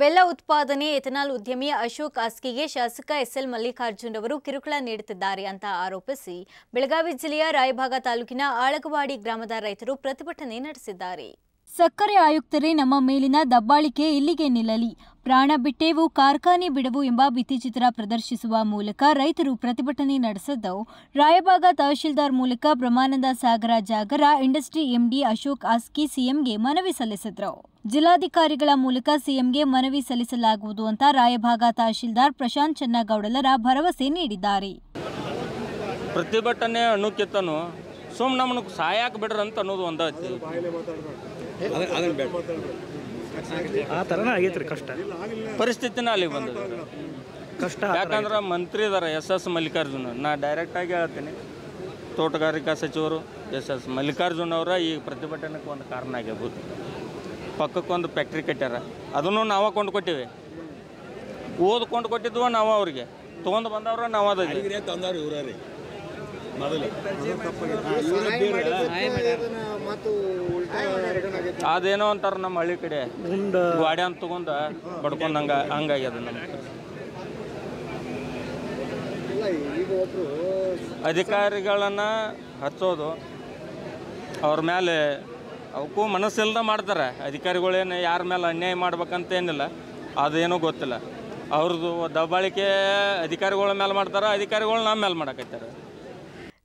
[SPEAKER 1] ಬೆಲ್ಲ ಉತ್ಪಾದನೆ, ಎಥನಾಲ್ ಉದ್ಯಮಿ ಅಶೋಕ್ ಆಸ್ಕಿಗೆ ಶಾಸಕ ಎಸ್ಎಲ್ ಮಲ್ಲಿಕಾರ್ಜುನ್ ಅವರು ಕಿರುಕುಳ ನೀಡುತ್ತಿದ್ದಾರೆ ಅಂತ ಆರೋಪಿಸಿ ಬೆಳಗಾವಿ ಜಿಲ್ಲೆಯ ರಾಯಭಾಗ ತಾಲೂಕಿನ ಆಳಗವಾಡಿ ಗ್ರಾಮದ ರೈತರು ಪ್ರತಿಭಟನೆ ನಡೆಸಿದ್ದಾರೆ. ಸಕ್ಕರೆ ಆಯುಕ್ತರೇ, ನಮ್ಮ ಮೇಲಿನ ದಬ್ಬಾಳಿಕೆ ಇಲ್ಲಿಗೆ ನಿಲ್ಲಲಿ. ಪ್ರಾಣ ಬಿಟ್ಟೇವು, ಕಾರ್ಖಾನೆ ಬಿಡವು ಎಂಬ ಭಿತ್ತಿಚಿತ್ರ ಪ್ರದರ್ಶಿಸುವ ಮೂಲಕ ರೈತರು ಪ್ರತಿಭಟನೆ ನಡೆಸಿದ್ದು ರಾಯಬಾಗ ತಹಶೀಲ್ದಾರ್ ಮೂಲಕ ಬ್ರಹ್ಮಾನಂದ ಸಾಗರ ಜಾಗರ ಇಂಡಸ್ಟ್ರಿ ಎಂಡಿ ಅಶೋಕ್ ಆಸ್ಕಿ ಸಿಎಂಗೆ ಮನವಿ ಸಲ್ಲಿಸಿದ್ರು. ಜಿಲ್ಲಾಧಿಕಾರಿಗಳ ಮೂಲಕ ಸಿಎಂಗೆ ಮನವಿ ಸಲ್ಲಿಸಲಾಗುವುದು ಅಂತ ರಾಯಭಾಗ ತಹಶೀಲ್ದಾರ್ ಪ್ರಶಾಂತ್ ಚನ್ನಗೌಡಲರ ಭರವಸೆ ನೀಡಿದ್ದಾರೆ.
[SPEAKER 9] ಪ್ರತಿಭಟನೆ ಅನ್ನೋಕ್ಕಿಂತನೂ ಸುಮ್ ನಮ್ಮನ್ನ ಸಾಯಕ್ಕೆ ಬಿಡ್ರಿ ಅಂತ ಅನ್ನೋದು
[SPEAKER 10] ಆ ಥರನೇ ಆಗೈತ್ರಿ ಕಷ್ಟ.
[SPEAKER 9] ಪರಿಸ್ಥಿತಿನ ಅಲ್ಲಿಗೆ ಬಂದ
[SPEAKER 10] ಕಷ್ಟ
[SPEAKER 9] ಯಾಕಂದ್ರೆ ಮಂತ್ರಿ ಇದಾರೆ ಎಸ್ ಎಸ್ ಮಲ್ಲಿಕಾರ್ಜುನ. ನಾ ಡೈರೆಕ್ಟಾಗಿ ಹೇಳ್ತೀನಿ. ತೋಟಗಾರಿಕಾ ಸಚಿವರು ಎಸ್ ಎಸ್ ಮಲ್ಲಿಕಾರ್ಜುನ ಅವರ ಈ ಪ್ರತಿಭಟನೆಗೆ ಒಂದು ಕಾರಣ ಆಗ್ಯಬೋದು. ಪಕ್ಕಕ್ಕೊಂದು ಫ್ಯಾಕ್ಟ್ರಿ ಕಟ್ಟ್ಯಾರ. ಅದನ್ನು ನಾವೇ ಕೊಂಡು ಕೊಟ್ಟಿವಿ ಓದ್ಕೊಂಡು ಕೊಟ್ಟಿದ್ವ ನಾವು ಅವ್ರಿಗೆ. ತೊಗೊಂಡು ಬಂದವ್ರ ನಾವು ಅದ ಅದೇನೋ ಅಂತಾರ ನಮ್ಮ ಹಳ್ಳಿ ಕಡೆ ಗಾಡಿ. ಅಂತ ತಗೊಂಡ ಬಡ್ಕೊಂಡ್ ಹಂಗ ಹಂಗಾಗ್ಯದ ನಮ್ಗೆ ಅಧಿಕಾರಿಗಳನ್ನ ಹಚ್ಚೋದು ಅವ್ರ ಮೇಲೆ ಅವಕ್ಕೂ ಮನಸ್ಸಿಲ್ದ ಮಾಡ್ತಾರೆ. ಅಧಿಕಾರಿಗಳೇನು ಯಾರ ಮೇಲೆ ಅನ್ಯಾಯ ಮಾಡ್ಬೇಕಂತ ಏನಿಲ್ಲ ಅದೇನೂ ಗೊತ್ತಿಲ್ಲ. ಅವ್ರದ್ದು ದಬ್ಬಾಳಿಕೆ ಅಧಿಕಾರಿಗಳ ಮೇಲೆ ಮಾಡ್ತಾರೆ ಅಧಿಕಾರಿಗಳು ನಮ್ಮ ಮೇಲೆ ಮಾಡಕತ್ತಾರೆ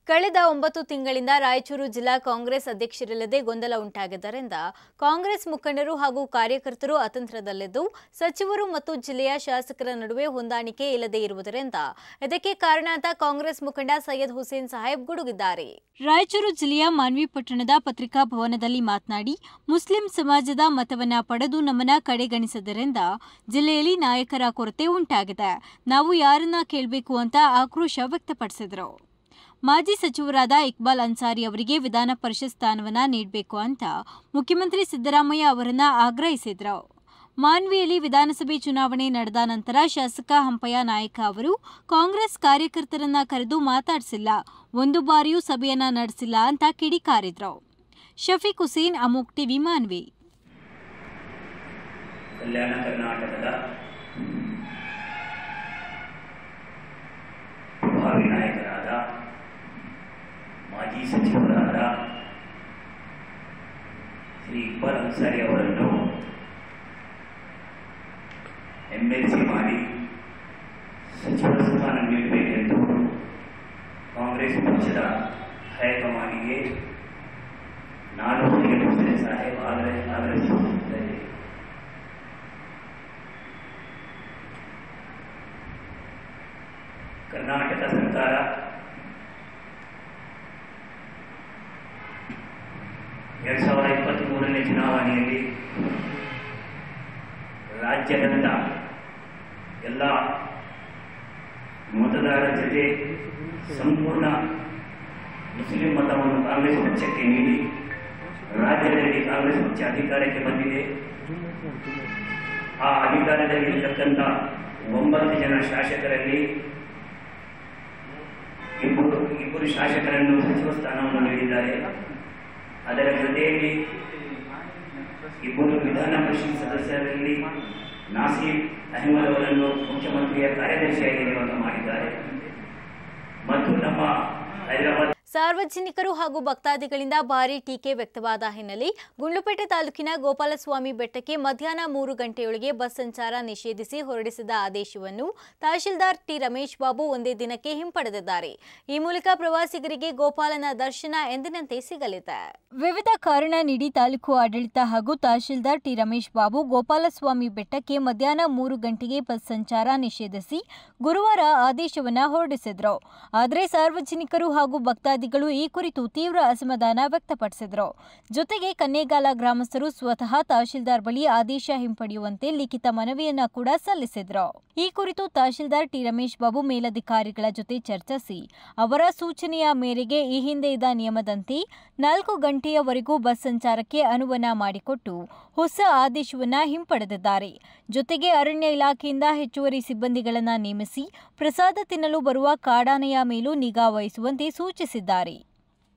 [SPEAKER 1] ಕಳೆದ ಒಂಬತ್ತು ತಿಂಗಳಿಂದ ರಾಯಚೂರು ಜಿಲ್ಲಾ ಕಾಂಗ್ರೆಸ್ ಅಧ್ಯಕ್ಷರಿಲ್ಲದೆ ಗೊಂದಲ ಉಂಟಾಗಿದ್ದರಿಂದ ಕಾಂಗ್ರೆಸ್ ಮುಖಂಡರು ಹಾಗೂ ಕಾರ್ಯಕರ್ತರು ಅತಂತ್ರದಲ್ಲಿದ್ದು, ಸಚಿವರು ಮತ್ತು ಜಿಲ್ಲೆಯ ಶಾಸಕರ ನಡುವೆ ಹೊಂದಾಣಿಕೆ ಇಲ್ಲದೆ ಇರುವುದರಿಂದ ಇದಕ್ಕೆ ಕಾರಣ ಅಂತ ಕಾಂಗ್ರೆಸ್ ಮುಖಂಡ ಸೈಯದ್ ಹುಸೇನ್ ಸಾಹೇಬ್ ಗುಡುಗಿದ್ದಾರೆ. ರಾಯಚೂರು ಜಿಲ್ಲೆಯ ಮಾನ್ವಿ ಪಟ್ಟಣದ ಪತ್ರಿಕಾ ಭವನದಲ್ಲಿ ಮಾತನಾಡಿ, ಮುಸ್ಲಿಂ ಸಮಾಜದ ಮತವನ್ನ ಪಡೆದು ನಮ್ಮನ್ನ ಕಡೆಗಣಿಸದರಿಂದ ಜಿಲ್ಲೆಯಲ್ಲಿ ನಾಯಕರ ಕೊರತೆ ಉಂಟಾಗಿದೆ. ನಾವು ಯಾರನ್ನ ಕೇಳಬೇಕು ಅಂತ ಆಕ್ರೋಶ ವ್ಯಕ್ತಪಡಿಸಿದರು. ಮಾಜಿ ಸಚಿವರಾದ ಇಕ್ಬಾಲ್ ಅನ್ಸಾರಿ ಅವರಿಗೆ ವಿಧಾನ ಪರಿಷತ್ ಸ್ಥಾನವನ್ನ ನೀಡಬೇಕು ಅಂತ ಮುಖ್ಯಮಂತ್ರಿ ಸಿದ್ದರಾಮಯ್ಯ ಅವರನ್ನ ಆಗ್ರಹಿಸಿದ್ರು. ಮಾನ್ವಿಯಲ್ಲಿ ವಿಧಾನಸಭೆ ಚುನಾವಣೆ ನಡೆದ ನಂತರ ಶಾಸಕ ಹಂಪಯ್ಯ ನಾಯಕ ಅವರು ಕಾಂಗ್ರೆಸ್ ಕಾರ್ಯಕರ್ತರನ್ನ ಕರೆದು ಮಾತಾಡಿಸಿಲ್ಲ, ಒಂದು ಬಾರಿಯೂ ಸಭೆಯನ್ನ ನಡೆಸಿಲ್ಲ ಅಂತ ಕಿಡಿಕಾರಿದ್ರು. ಶಫೀಕ್ ಹುಸೇನ್ ಅಮೋಕ್ ಟಿವಿ ಮಾನ್ವಿ.
[SPEAKER 11] ಕಲ್ಯಾಣ ಕರ್ನಾಟಕದ ಭಾವಿ ನಾಯಕರಾದ ಮಾಜಿ ಸಚಿವರಾದ ಶ್ರೀ ಇಕ್ಬಾಲ್ ಅನ್ಸಾರಿ ಅವರನ್ನು ಎಂ ಎಲ್ ಸಿ ಮಾಡಿ ಸಚಿವ ಸ್ಥಾನ ನೀಡಬೇಕೆಂದು ಕಾಂಗ್ರೆಸ್ ಪಕ್ಷದ ಹೈಕಮಾಂಡಿಗೆ ನಾನು ಸೈಯದ್ ಹುಸೇನ್ ಸಾಹೇಬ್ ಜೊತೆಯಲ್ಲಿ ಇಬ್ಬರು ವಿಧಾನ ಪರಿಷತ್ ಸದಸ್ಯರಲ್ಲಿ ನಾಸೀರ್ ಅಹಮದ್ ಅವರನ್ನು ಮುಖ್ಯಮಂತ್ರಿಯ ಕಾರ್ಯದರ್ಶಿಯಾಗಿ ನೇಮಕ ಮಾಡಿದ್ದಾರೆ. ಮತ್ತು ನಮ್ಮ ಹೈದರಾಬಾದ್
[SPEAKER 1] ಸಾರ್ವಜನಿಕರು ಹಾಗೂ ಭಕ್ತಾದಿಗಳಿಂದ ಭಾರೀ ಟೀಕೆ ವ್ಯಕ್ತವಾದ ಹಿನ್ನೆಲೆ ಗುಂಡ್ಲುಪೇಟೆ ತಾಲೂಕಿನ ಗೋಪಾಲಸ್ವಾಮಿ ಬೆಟ್ಟಕ್ಕೆ ಮಧ್ಯಾಹ್ನ ಮೂರು ಗಂಟೆಯೊಳಗೆ ಬಸ್ ಸಂಚಾರ ನಿಷೇಧಿಸಿ ಹೊರಡಿಸಿದ ಆದೇಶವನ್ನು ತಹಶೀಲ್ದಾರ್ ಟಿ ರಮೇಶ್ ಬಾಬು ಒಂದೇ ದಿನಕ್ಕೆ ಹಿಂಪಡೆದಿದ್ದಾರೆ. ಈ ಮೂಲಕ ಪ್ರವಾಸಿಗರಿಗೆ ಗೋಪಾಲನ ದರ್ಶನ ಎಂದಿನಂತೆ ಸಿಗಲಿದೆ. ವಿವಿಧ ಕಾರಣ ನೀಡಿ ತಾಲೂಕು ಆಡಳಿತ ಹಾಗೂ ತಹಶೀಲ್ದಾರ್ ಟಿ ರಮೇಶ್ ಬಾಬು ಗೋಪಾಲಸ್ವಾಮಿ ಬೆಟ್ಟಕ್ಕೆ ಮಧ್ಯಾಹ್ನ ಮೂರು ಗಂಟೆಗೆ ಬಸ್ ಸಂಚಾರ ನಿಷೇಧಿಸಿ ಗುರುವಾರ ಆದೇಶವನ್ನು ಹೊರಡಿಸಿದ್ರು. ಆದರೆ ಸಾರ್ವಜನಿಕರು ಹಾಗೂ ಭಕ್ತಾದಿಗಳು ಈ ಕುರಿತು ತೀವ್ರ ಅಸಮಾಧಾನ ವ್ಯಕ್ತಪಡಿಸಿದರು. ಜೊತೆಗೆ ಕನ್ನೇಗಾಲ ಗ್ರಾಮಸ್ಥರು ಸ್ವತಃ ತಹಶೀಲ್ದಾರ್ ಬಳಿ ಆದೇಶ ಹಿಂಪಡೆಯುವಂತೆ ಲಿಖಿತ ಮನವಿಯನ್ನ ಕೂಡ ಸಲ್ಲಿಸಿದ್ರು. ಈ ಕುರಿತು ತಹಶೀಲ್ದಾರ್ ಟಿ ರಮೇಶ್ ಬಾಬು ಮೇಲಧಿಕಾರಿಗಳ ಜೊತೆ ಚರ್ಚಿಸಿ, ಅವರ ಸೂಚನೆಯ ಮೇರೆಗೆ ಈ ಹಿಂದೆ ಇದ್ದ ನಿಯಮದಂತೆ ನಾಲ್ಕು ಗಂಟೆಯವರೆಗೂ ಬಸ್ ಸಂಚಾರಕ್ಕೆ ಅನುವನ ಮಾಡಿಕೊಟ್ಟು ಹೊಸ ಆದೇಶವನ್ನ ಹಿಂಪಡೆದಿದ್ದಾರೆ. ಜೊತೆಗೆ ಅರಣ್ಯ ಇಲಾಖೆಯಿಂದ ಹೆಚ್ಚುವರಿ ಸಿಬ್ಬಂದಿಗಳನ್ನು ನೇಮಿಸಿ ಪ್ರಸಾದ ತಿನ್ನಲು ಬರುವ ಕಾಡಾನೆಯ ಮೇಲೂ ನಿಗಾ ವಹಿಸುವಂತೆ ಸೂಚಿಸಿದ್ದಾರೆ ಹೇಳಿದ್ದಾರೆ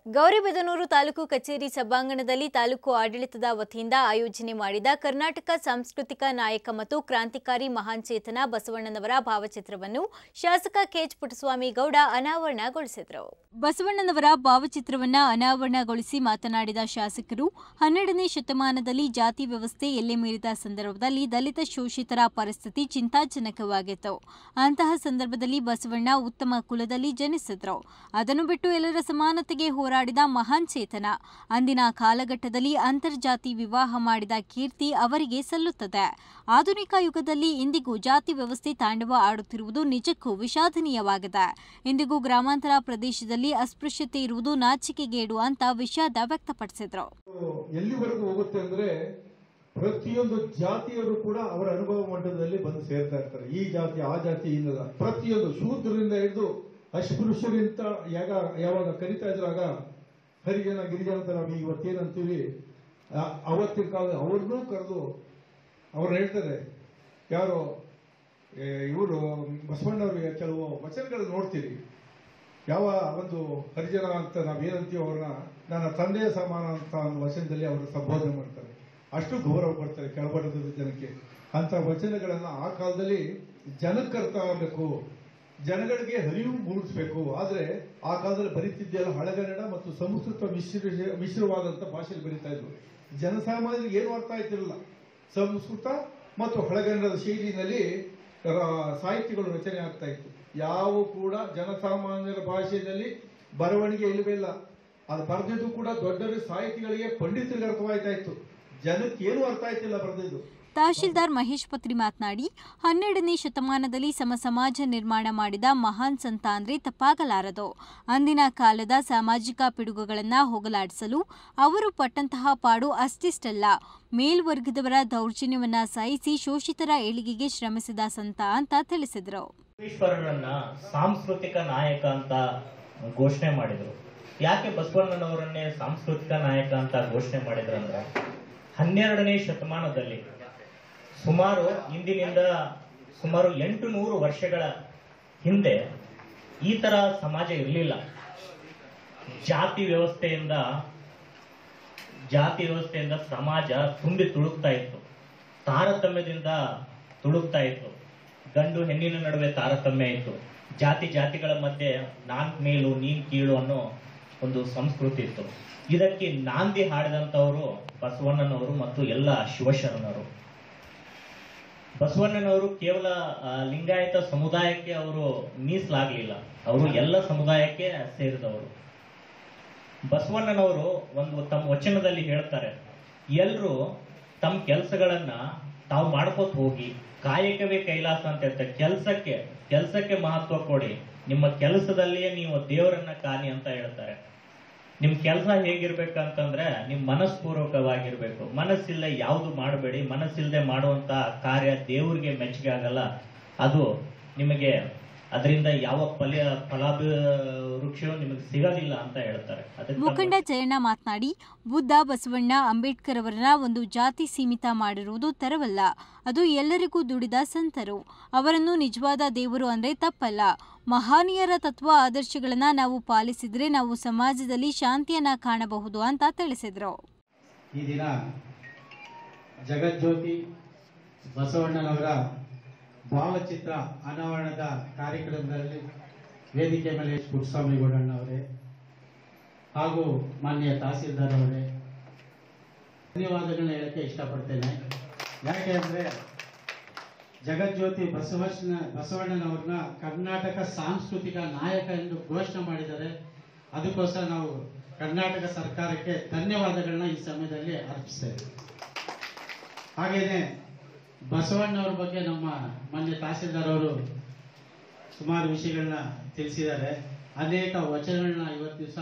[SPEAKER 1] ಗೌರಿಬಿದನೂರು ತಾಲೂಕು ಕಚೇರಿ ಸಭಾಂಗಣದಲ್ಲಿ ತಾಲೂಕು ಆಡಳಿತದ ವತಿಯಿಂದ ಆಯೋಜನೆ ಮಾಡಿದ ಕರ್ನಾಟಕ ಸಾಂಸ್ಕೃತಿಕ ನಾಯಕ ಮತ್ತು ಕ್ರಾಂತಿಕಾರಿ ಮಹಾನ್ ಚೇತನ ಬಸವಣ್ಣನವರ ಭಾವಚಿತ್ರವನ್ನು ಶಾಸಕ ಕೆಎಚ್ ಪುಟ್ಟಸ್ವಾಮಿ ಗೌಡ ಅನಾವರಣಗೊಳಿಸಿದರು. ಬಸವಣ್ಣನವರ ಭಾವಚಿತ್ರವನ್ನ ಅನಾವರಣಗೊಳಿಸಿ ಮಾತನಾಡಿದ ಶಾಸಕರು, ಹನ್ನೆರಡನೇ ಶತಮಾನದಲ್ಲಿ ಜಾತಿ ವ್ಯವಸ್ಥೆ ಎಲ್ಲೆ ಮೀರಿದ ಸಂದರ್ಭದಲ್ಲಿ ದಲಿತ ಶೋಷಿತರ ಪರಿಸ್ಥಿತಿ ಚಿಂತಾಜನಕವಾಗಿತ್ತು. ಅಂತಹ ಸಂದರ್ಭದಲ್ಲಿ ಬಸವಣ್ಣ ಉತ್ತಮ ಕುಲದಲ್ಲಿ ಜನಿಸಿದ್ರು. ಅದನ್ನು ಬಿಟ್ಟು ಎಲ್ಲರ ಸಮಾನತೆಗೆ ಹೋರಾಡಿದ ಮಹಾನ್ ಚೇತನ. ಅಂದಿನ ಕಾಲಘಟ್ಟದಲ್ಲಿ ಅಂತರ್ಜಾತಿ ವಿವಾಹ ಮಾಡಿದ ಕೀರ್ತಿ ಅವರಿಗೆ ಸಲ್ಲುತ್ತದೆ. ಆಧುನಿಕ ಯುಗದಲ್ಲಿ ಇಂದಿಗೂ ಜಾತಿ ವ್ಯವಸ್ಥೆ ತಾಂಡವ ಆಡುತ್ತಿರುವುದು ನಿಜಕ್ಕೂ ವಿಷಾದನೀಯವಾಗಿದೆ. ಇಂದಿಗೂ ಗ್ರಾಮಾಂತರ ಪ್ರದೇಶದಲ್ಲಿ ಅಸ್ಪೃಶ್ಯತೆ ಇರುವುದು ನಾಚಿಕೆಗೇಡು ಅಂತ ವಿಷಾದ ವ್ಯಕ್ತಪಡಿಸಿದರು.
[SPEAKER 12] ಎಲ್ಲಿವರೆಗೂ ಹೋಗುತ್ತೆ ಅಂದ್ರೆ ಪ್ರತಿಯೊಂದು ಜಾತಿಯವರು ಕೂಡ ಅವರ ಅನುಭವ ಮಟ್ಟದಲ್ಲಿ ಬಂದು ಸೇರ್ತಾ ಇರ್ತಾರೆ. ಈ ಜಾತಿ, ಆ ಜಾತಿ ಇನ್ನದ ಪ್ರತಿಯೊಂದು ಸೂತ್ರದಿಂದ ಹಿಡಿದು ಅಸ್ಪೃಶ್ಯರಿಂದ ಯಾಗ, ಯಾವಾಗ ಕರಿತಾ ಇದ್ರಾಗ ಹರಿಜನ, ಗಿರಿಜನ ಅಂತ ನಾವು ಇವತ್ತೇನಂತೀವಿ ಅವತ್ತಿನ ಕಾಲ ಅವ್ರನ್ನೂ ಕರೆದು ಅವ್ರು ಹೇಳ್ತಾರೆ, ಯಾರು ಇವರು ಬಸವಣ್ಣವ್ರಿಗೆ ಕೆಲವು ವಚನಗಳು ನೋಡ್ತೀರಿ. ಯಾವ ಒಂದು ಹರಿಜನ ಅಂತ ನಾವೇನಂತೀವಿ ಅವ್ರನ್ನ, ನನ್ನ ತಂದೆಯ ಸಮಾನ ಅಂತ ಒಂದು ವಚನದಲ್ಲಿ ಅವರು ಸಂಬೋಧನೆ ಮಾಡ್ತಾರೆ. ಅಷ್ಟು ಗೌರವ ಕೊಡ್ತಾರೆ ಕೆಳಬಡದ ಜನಕ್ಕೆ. ಅಂತ ವಚನಗಳನ್ನ ಆ ಕಾಲದಲ್ಲಿ ಜನಕ್ಕೆ ಅರ್ಥ ಆಗಬೇಕು. ಜನಗಳಿಗೆ ಹರಿವು ಮೂಡಿಸಬೇಕು. ಆದ್ರೆ ಆ ಕಾಲದಲ್ಲಿ ಬರೀತಿದ್ದೆಲ್ಲ ಹಳಗನ್ನಡ ಮತ್ತು ಸಂಸ್ಕೃತ ಮಿಶ್ರ ಮಿಶ್ರವಾದಂತ ಭಾಷೆಯಲ್ಲಿ ಬರೀತಾ ಇದ್ರು. ಜನಸಾಮಾನ್ಯರಿಗೆ ಏನು ಅರ್ಥ ಆಯ್ತಿರಲಿಲ್ಲ. ಸಂಸ್ಕೃತ ಮತ್ತು ಹಳಗನ್ನಡದ ಶೈಲಿನಲ್ಲಿ ಸಾಹಿತ್ಯಗಳು ರಚನೆ ಆಗ್ತಾ ಇತ್ತು. ಯಾವ ಕೂಡ ಜನಸಾಮಾನ್ಯರ ಭಾಷೆಯಲ್ಲಿ ಬರವಣಿಗೆ ಇಲ್ಲವೇ ಇಲ್ಲ. ಅದು ಬರೆದಿದ್ದು ಕೂಡ ದೊಡ್ಡ ಸಾಹಿತಿಗಳಿಗೆ ಪಂಡಿತರಿಗೆ ಅರ್ಥವಾಯ್ತಾ ಇತ್ತು. ಜನಕ್ಕೆ ಏನು ಅರ್ಥ ಆಯ್ತಿಲ್ಲ ಬರೆದಿದ್ದು.
[SPEAKER 1] ತಹಶೀಲ್ದಾರ್ ಮಹೇಶ್ ಪತ್ರಿ ಮಾತನಾಡಿ, ಹನ್ನೆರಡನೇ ಶತಮಾನದಲ್ಲಿ ಸಮ ಸಮಾಜ ನಿರ್ಮಾಣ ಮಾಡಿದ ಮಹಾನ್ ಸಂತ ಅಂದ್ರೆ ತಪ್ಪಾಗಲಾರದು. ಅಂದಿನ ಕಾಲದ ಸಾಮಾಜಿಕ ಪಿಡುಗುಗಳನ್ನು ಹೋಗಲಾಡಿಸಲು ಅವರು ಪಟ್ಟಂತಹ ಪಾಡು ಅಷ್ಟಿಷ್ಟಲ್ಲ. ಮೇಲ್ವರ್ಗದವರ ದೌರ್ಜನ್ಯವನ್ನ ಸಹಿಸಿ ಶೋಷಿತರ ಏಳಿಗೆಗೆ ಶ್ರಮಿಸಿದ ಸಂತ ಅಂತ ತಿಳಿಸಿದರು.
[SPEAKER 13] ಸಾಂಸ್ಕೃತಿಕ ನಾಯಕ ಅಂತ ಘೋಷಣೆ ಮಾಡಿದರು. ಯಾಕೆ ಬಸವಣ್ಣನವರನ್ನೇ ಸಾಂಸ್ಕೃತಿಕ ನಾಯಕ ಅಂತ ಘೋಷಣೆ ಮಾಡಿದ್ರು ಅಂದ್ರೆ ಹನ್ನೆರಡನೇ ಶತಮಾನದಲ್ಲಿ ಸುಮಾರು ಇಂದಿನಿಂದ ಸುಮಾರು ಎಂಟು ನೂರು ವರ್ಷಗಳ ಹಿಂದೆ ಈ ತರ ಸಮಾಜ ಇರಲಿಲ್ಲ. ಜಾತಿ ವ್ಯವಸ್ಥೆಯಿಂದ ಜಾತಿ ವ್ಯವಸ್ಥೆಯಿಂದ ಸಮಾಜ ತುಂಬಿ ತುಳುಕ್ತಾ ಇತ್ತು. ತಾರತಮ್ಯದಿಂದ ತುಳುಕ್ತಾ ಇತ್ತು. ಗಂಡು ಹೆಣ್ಣಿನ ನಡುವೆ ತಾರತಮ್ಯ ಇತ್ತು. ಜಾತಿ ಜಾತಿಗಳ ಮಧ್ಯೆ ನಾನ್ ಮೇಲು, ನೀನ್ ಕೀಳು ಅನ್ನೋ ಒಂದು ಸಂಸ್ಕೃತಿ ಇತ್ತು. ಇದಕ್ಕೆ ನಾಂದಿ ಹಾಡಿದಂಥವರು ಬಸವಣ್ಣನವರು ಮತ್ತು ಎಲ್ಲ ಶಿವಶರಣರು. ಬಸವಣ್ಣನವರು ಕೇವಲ ಲಿಂಗಾಯತ ಸಮುದಾಯಕ್ಕೆ ಅವರು ಮೀಸಲಾಗಲಿಲ್ಲ. ಅವರು ಎಲ್ಲ ಸಮುದಾಯಕ್ಕೆ ಸೇರಿದವರು. ಬಸವಣ್ಣನವರು ಒಂದು ತಮ್ಮ ವಚನದಲ್ಲಿ ಹೇಳ್ತಾರೆ, ಎಲ್ಲರೂ ತಮ್ಮ ಕೆಲಸಗಳನ್ನ ತಾವು ಮಾಡ್ಕೋತ ಹೋಗಿ, ಕಾಯಕವೇ ಕೈಲಾಸ ಅಂತ ಹೇಳ್ತಾರೆ ಕೆಲಸಕ್ಕೆ ಕೆಲಸಕ್ಕೆ ಮಹತ್ವ ಕೊಡಿ, ನಿಮ್ಮ ಕೆಲಸದಲ್ಲಿಯೇ ನೀವು ದೇವರನ್ನ ಕಾಣಿ ಅಂತ ಹೇಳ್ತಾರೆ. ನಿಮ್ ಕೆಲಸ ಹೇಗಿರ್ಬೇಕಂತಂದ್ರೆ ನಿಮ್ ಮನಸ್ಪೂರ್ವಕವಾಗಿರ್ಬೇಕು. ಮನಸ್ಸಿಲ್ಲದೆ ಯಾವುದು ಮಾಡಬೇಡಿ. ಮನಸ್ಸಿಲ್ಲದೆ ಮಾಡುವಂತ ಕಾರ್ಯ ದೇವರಿಗೆ ಮೆಚ್ಚುಗೆ ಆಗಲ್ಲ. ಅದು ನಿಮಗೆ ಅದರಿಂದ ಯಾವ ಫಲ ಫಲಾಭಿ ವೃಕ್ಷವೂ ನಿಮಗೆ ಸಿಗೋದಿಲ್ಲ ಅಂತ ಹೇಳ್ತಾರೆ. ಅದಕ್ಕೆ
[SPEAKER 1] ಮುಖಂಡ ಜಯಣ್ಣ ಮಾತನಾಡಿ ಬುದ್ಧ ಬಸವಣ್ಣ ಅಂಬೇಡ್ಕರ್ ಅವರನ್ನ ಒಂದು ಜಾತಿ ಸೀಮಿತ ಮಾಡಿರುವುದು ತರವಲ್ಲ. ಅದು ಎಲ್ಲರಿಗೂ ದುಡಿದ ಸಂತರು. ಅವರನ್ನು ನಿಜವಾದ ದೇವರು ಅಂದ್ರೆ ತಪ್ಪಲ್ಲ. ಮಹಾನೀಯರ ತತ್ವ ಆದರ್ಶಗಳನ್ನ ನಾವು ಪಾಲಿಸಿದ್ರೆ ನಾವು ಸಮಾಜದಲ್ಲಿ ಶಾಂತಿಯನ್ನ ಕಾಣಬಹುದು ಅಂತ ತಿಳಿಸಿದ್ರು.
[SPEAKER 14] ಈ ದಿನ ಜಗಜ್ಯೋತಿ ಬಸವಣ್ಣನವರ ಭಾವಚಿತ್ರ ಅನಾವರಣದ ಕಾರ್ಯಕ್ರಮದಲ್ಲಿ ವೇದಿಕೆ ಮೇಲೆ ಪುಟ್ಟಸ್ವಾಮಿ ಗೌಡಣ್ಣವರೇ ಹಾಗೂ ಮಾನ್ಯ ತಹಸೀಲ್ದಾರ್ ಅವರೇ ಧನ್ಯವಾದಗಳನ್ನ ಹೇಳಕ್ಕೆ ಇಷ್ಟಪಡ್ತೇನೆ. ಯಾಕೆ ಅಂದರೆ ಜಗಜ್ಯೋತಿ ಬಸವಣ್ಣ ಬಸವಣ್ಣನವ್ರನ್ನ ಕರ್ನಾಟಕ ಸಾಂಸ್ಕೃತಿಕ ನಾಯಕ ಎಂದು ಘೋಷಣೆ ಮಾಡಿದ್ದಾರೆ. ಅದಕ್ಕೋಸ್ಕರ ನಾವು ಕರ್ನಾಟಕ ಸರ್ಕಾರಕ್ಕೆ ಧನ್ಯವಾದಗಳನ್ನ ಈ ಸಮಯದಲ್ಲಿ ಅರ್ಪಿಸ್ತೇವೆ. ಹಾಗೇನೆ ಬಸವಣ್ಣವ್ರ ಬಗ್ಗೆ ನಮ್ಮ ಮಾನ್ಯ ತಹಸೀಲ್ದಾರ್ ಅವರು ಸುಮಾರು ವಿಷಯಗಳನ್ನ ತಿಳಿಸಿದ್ದಾರೆ. ಅನೇಕ ವಚನಗಳನ್ನ ಇವತ್ತು ದಿವಸ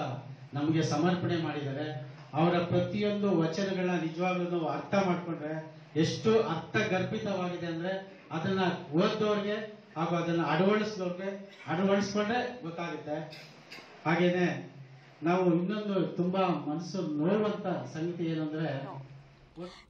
[SPEAKER 14] ನಮಗೆ ಸಮರ್ಪಣೆ ಮಾಡಿದ್ದಾರೆ. ಅವರ ಪ್ರತಿಯೊಂದು ವಚನಗಳನ್ನ ನಿಜವಾಗ್ಲೂ ನಾವು ಅರ್ಥ ಮಾಡ್ಕೊಂಡ್ರೆ ಎಷ್ಟು ಅರ್ಥಗರ್ಭಿತವಾಗಿದೆ ಅಂದ್ರೆ ಅದನ್ನ ಓದ್ದವ್ರಿಗೆ ಹಾಗೂ ಅದನ್ನ ಅಳವಡಿಸಿದವ್ರಿಗೆ ಅಳವಡಿಸ್ಕೊಂಡ್ರೆ ಗೊತ್ತಾಗುತ್ತೆ. ಹಾಗೇನೆ ನಾವು ಇನ್ನೊಂದು ತುಂಬಾ ಮನಸ್ಸು ನೋಡುವಂತ ಸಂಗತಿ ಏನಂದ್ರೆ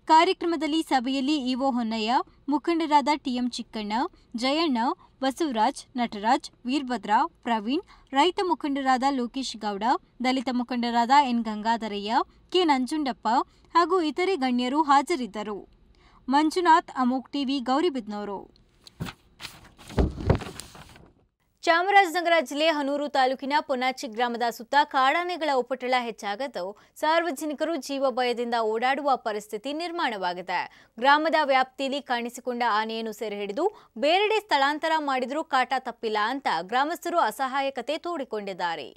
[SPEAKER 1] ಕಾರ್ಯಕ್ರಮದಲ್ಲಿ ಸಭೆಯಲ್ಲಿ ಇಒ ಹೊನ್ನಯ್ಯ, ಮುಖಂಡರಾದ ಟಿಎಂ ಚಿಕ್ಕಣ್ಣ, ಜಯಣ್ಣ, ಬಸವರಾಜ್, ನಟರಾಜ್, ವೀರಭದ್ರ, ಪ್ರವೀಣ್, ರೈತ ಮುಖಂಡರಾದ ಲೋಕೇಶ್ ಗೌಡ, ದಲಿತ ಮುಖಂಡರಾದ ಎನ್ ಗಂಗಾಧರಯ್ಯ, ಕೆ ನಂಜುಂಡಪ್ಪ ಹಾಗೂ ಇತರೆ ಗಣ್ಯರು ಹಾಜರಿದ್ದರು. ಮಂಜುನಾಥ್, ಅಮೋಕ್ ಟಿವಿ, ಗೌರಿಬಿದ್ನೂರು. ಚಾಮರಾಜನಗರ ಜಿಲ್ಲೆ ಹನೂರು ತಾಲೂಕಿನ ಪೊನಾಚಿ ಗ್ರಾಮದ ಸುತ್ತ ಕಾಡಾನೆಗಳ ಉಪಟಳ ಹೆಚ್ಚಾಗದ್ದು. ಸಾರ್ವಜನಿಕರು ಜೀವ ಭಯದಿಂದ ಓಡಾಡುವ ಪರಿಸ್ಥಿತಿ ನಿರ್ಮಾಣವಾಗಿದೆ. ಗ್ರಾಮದ ವ್ಯಾಪ್ತಿಯಲ್ಲಿ ಕಾಣಿಸಿಕೊಂಡ ಆನೆಯನ್ನು ಸೆರೆ ಹಿಡಿದು ಬೇರೆಡೆ ಸ್ಥಳಾಂತರ ಮಾಡಿದರೂ ಕಾಟ ತಪ್ಪಿಲ್ಲ ಅಂತ ಗ್ರಾಮಸ್ಥರು ಅಸಹಾಯಕತೆ ತೋಡಿಕೊಂಡಿದ್ದಾರೆ.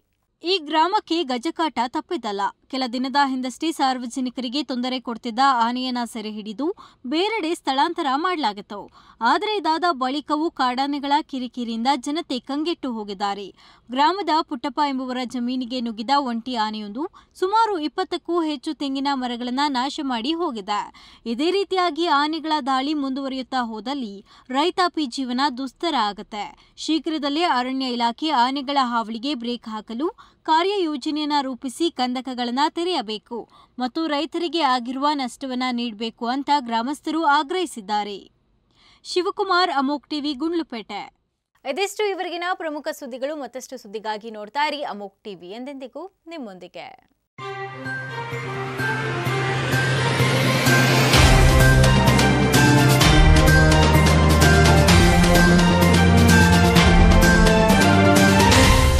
[SPEAKER 1] ಈ ಗ್ರಾಮಕ್ಕೆ ಗಜಕಾಟ ತಪ್ಪಿದ್ದಲ್ಲ. ಕೆಲ ದಿನದ ಹಿಂದಷ್ಟೇ ಸಾರ್ವಜನಿಕರಿಗೆ ತೊಂದರೆ ಕೊಡ್ತಿದ್ದ ಆನೆಯನ್ನ ಸೆರೆ ಹಿಡಿದು ಬೇರೆಡೆ ಸ್ಥಳಾಂತರ ಮಾಡಲಾಗಿತ್ತು. ಆದರೆ ಇದಾದ ಬಳಿಕವೂ ಕಾಡಾನೆಗಳ ಕಿರಿಕಿರಿಯಿಂದ ಜನತೆ ಕಂಗೆಟ್ಟು ಹೋಗಿದ್ದಾರೆ. ಗ್ರಾಮದ ಪುಟ್ಟಪ್ಪ ಎಂಬುವರ ಜಮೀನಿಗೆ ನುಗ್ಗಿದ ಒಂಟಿ ಆನೆಯೊಂದು ಸುಮಾರು ಇಪ್ಪತ್ತಕ್ಕೂ ಹೆಚ್ಚು ತೆಂಗಿನ ಮರಗಳನ್ನು ನಾಶ ಮಾಡಿ ಹೋಗಿದೆ. ಇದೇ ರೀತಿಯಾಗಿ ಆನೆಗಳ ದಾಳಿ ಮುಂದುವರಿಯುತ್ತಾ ಹೋದಲ್ಲಿ ರೈತಾಪಿ ಜೀವನ ದುಸ್ತರ ಆಗುತ್ತೆ. ಶೀಘ್ರದಲ್ಲೇ ಅರಣ್ಯ ಇಲಾಖೆ ಆನೆಗಳ ಹಾವಳಿಗೆ ಬ್ರೇಕ್ ಹಾಕಲು ಕಾರ್ಯಯೋಜನೆಯನ್ನ ರೂಪಿಸಿ ಕಂದಕಗಳನ್ನು ತೆರೆಯಬೇಕು ಮತ್ತು ರೈತರಿಗೆ ಆಗಿರುವ ನಷ್ಟವನ್ನು ನೀಡಬೇಕು ಅಂತ ಗ್ರಾಮಸ್ಥರು ಆಗ್ರಹಿಸಿದ್ದಾರೆ. ಶಿವಕುಮಾರ್, ಅಮೋಕ್ ಟಿವಿ, ಗುಂಡ್ಲುಪೇಟೆ. ಇದಿಷ್ಟು ಇವರಿಗಿನ ಪ್ರಮುಖ ಸುದ್ದಿಗಳು ಮತ್ತಷ್ಟು ಸುದ್ದಿಗಾಗಿ ನೋಡ್ತಾ ಇರಿ ಅಮೋಕ್ ಟಿವಿ ಎಂದೆಂದಿಗೂ ನಿಮ್ಮೊಂದಿಗೆ.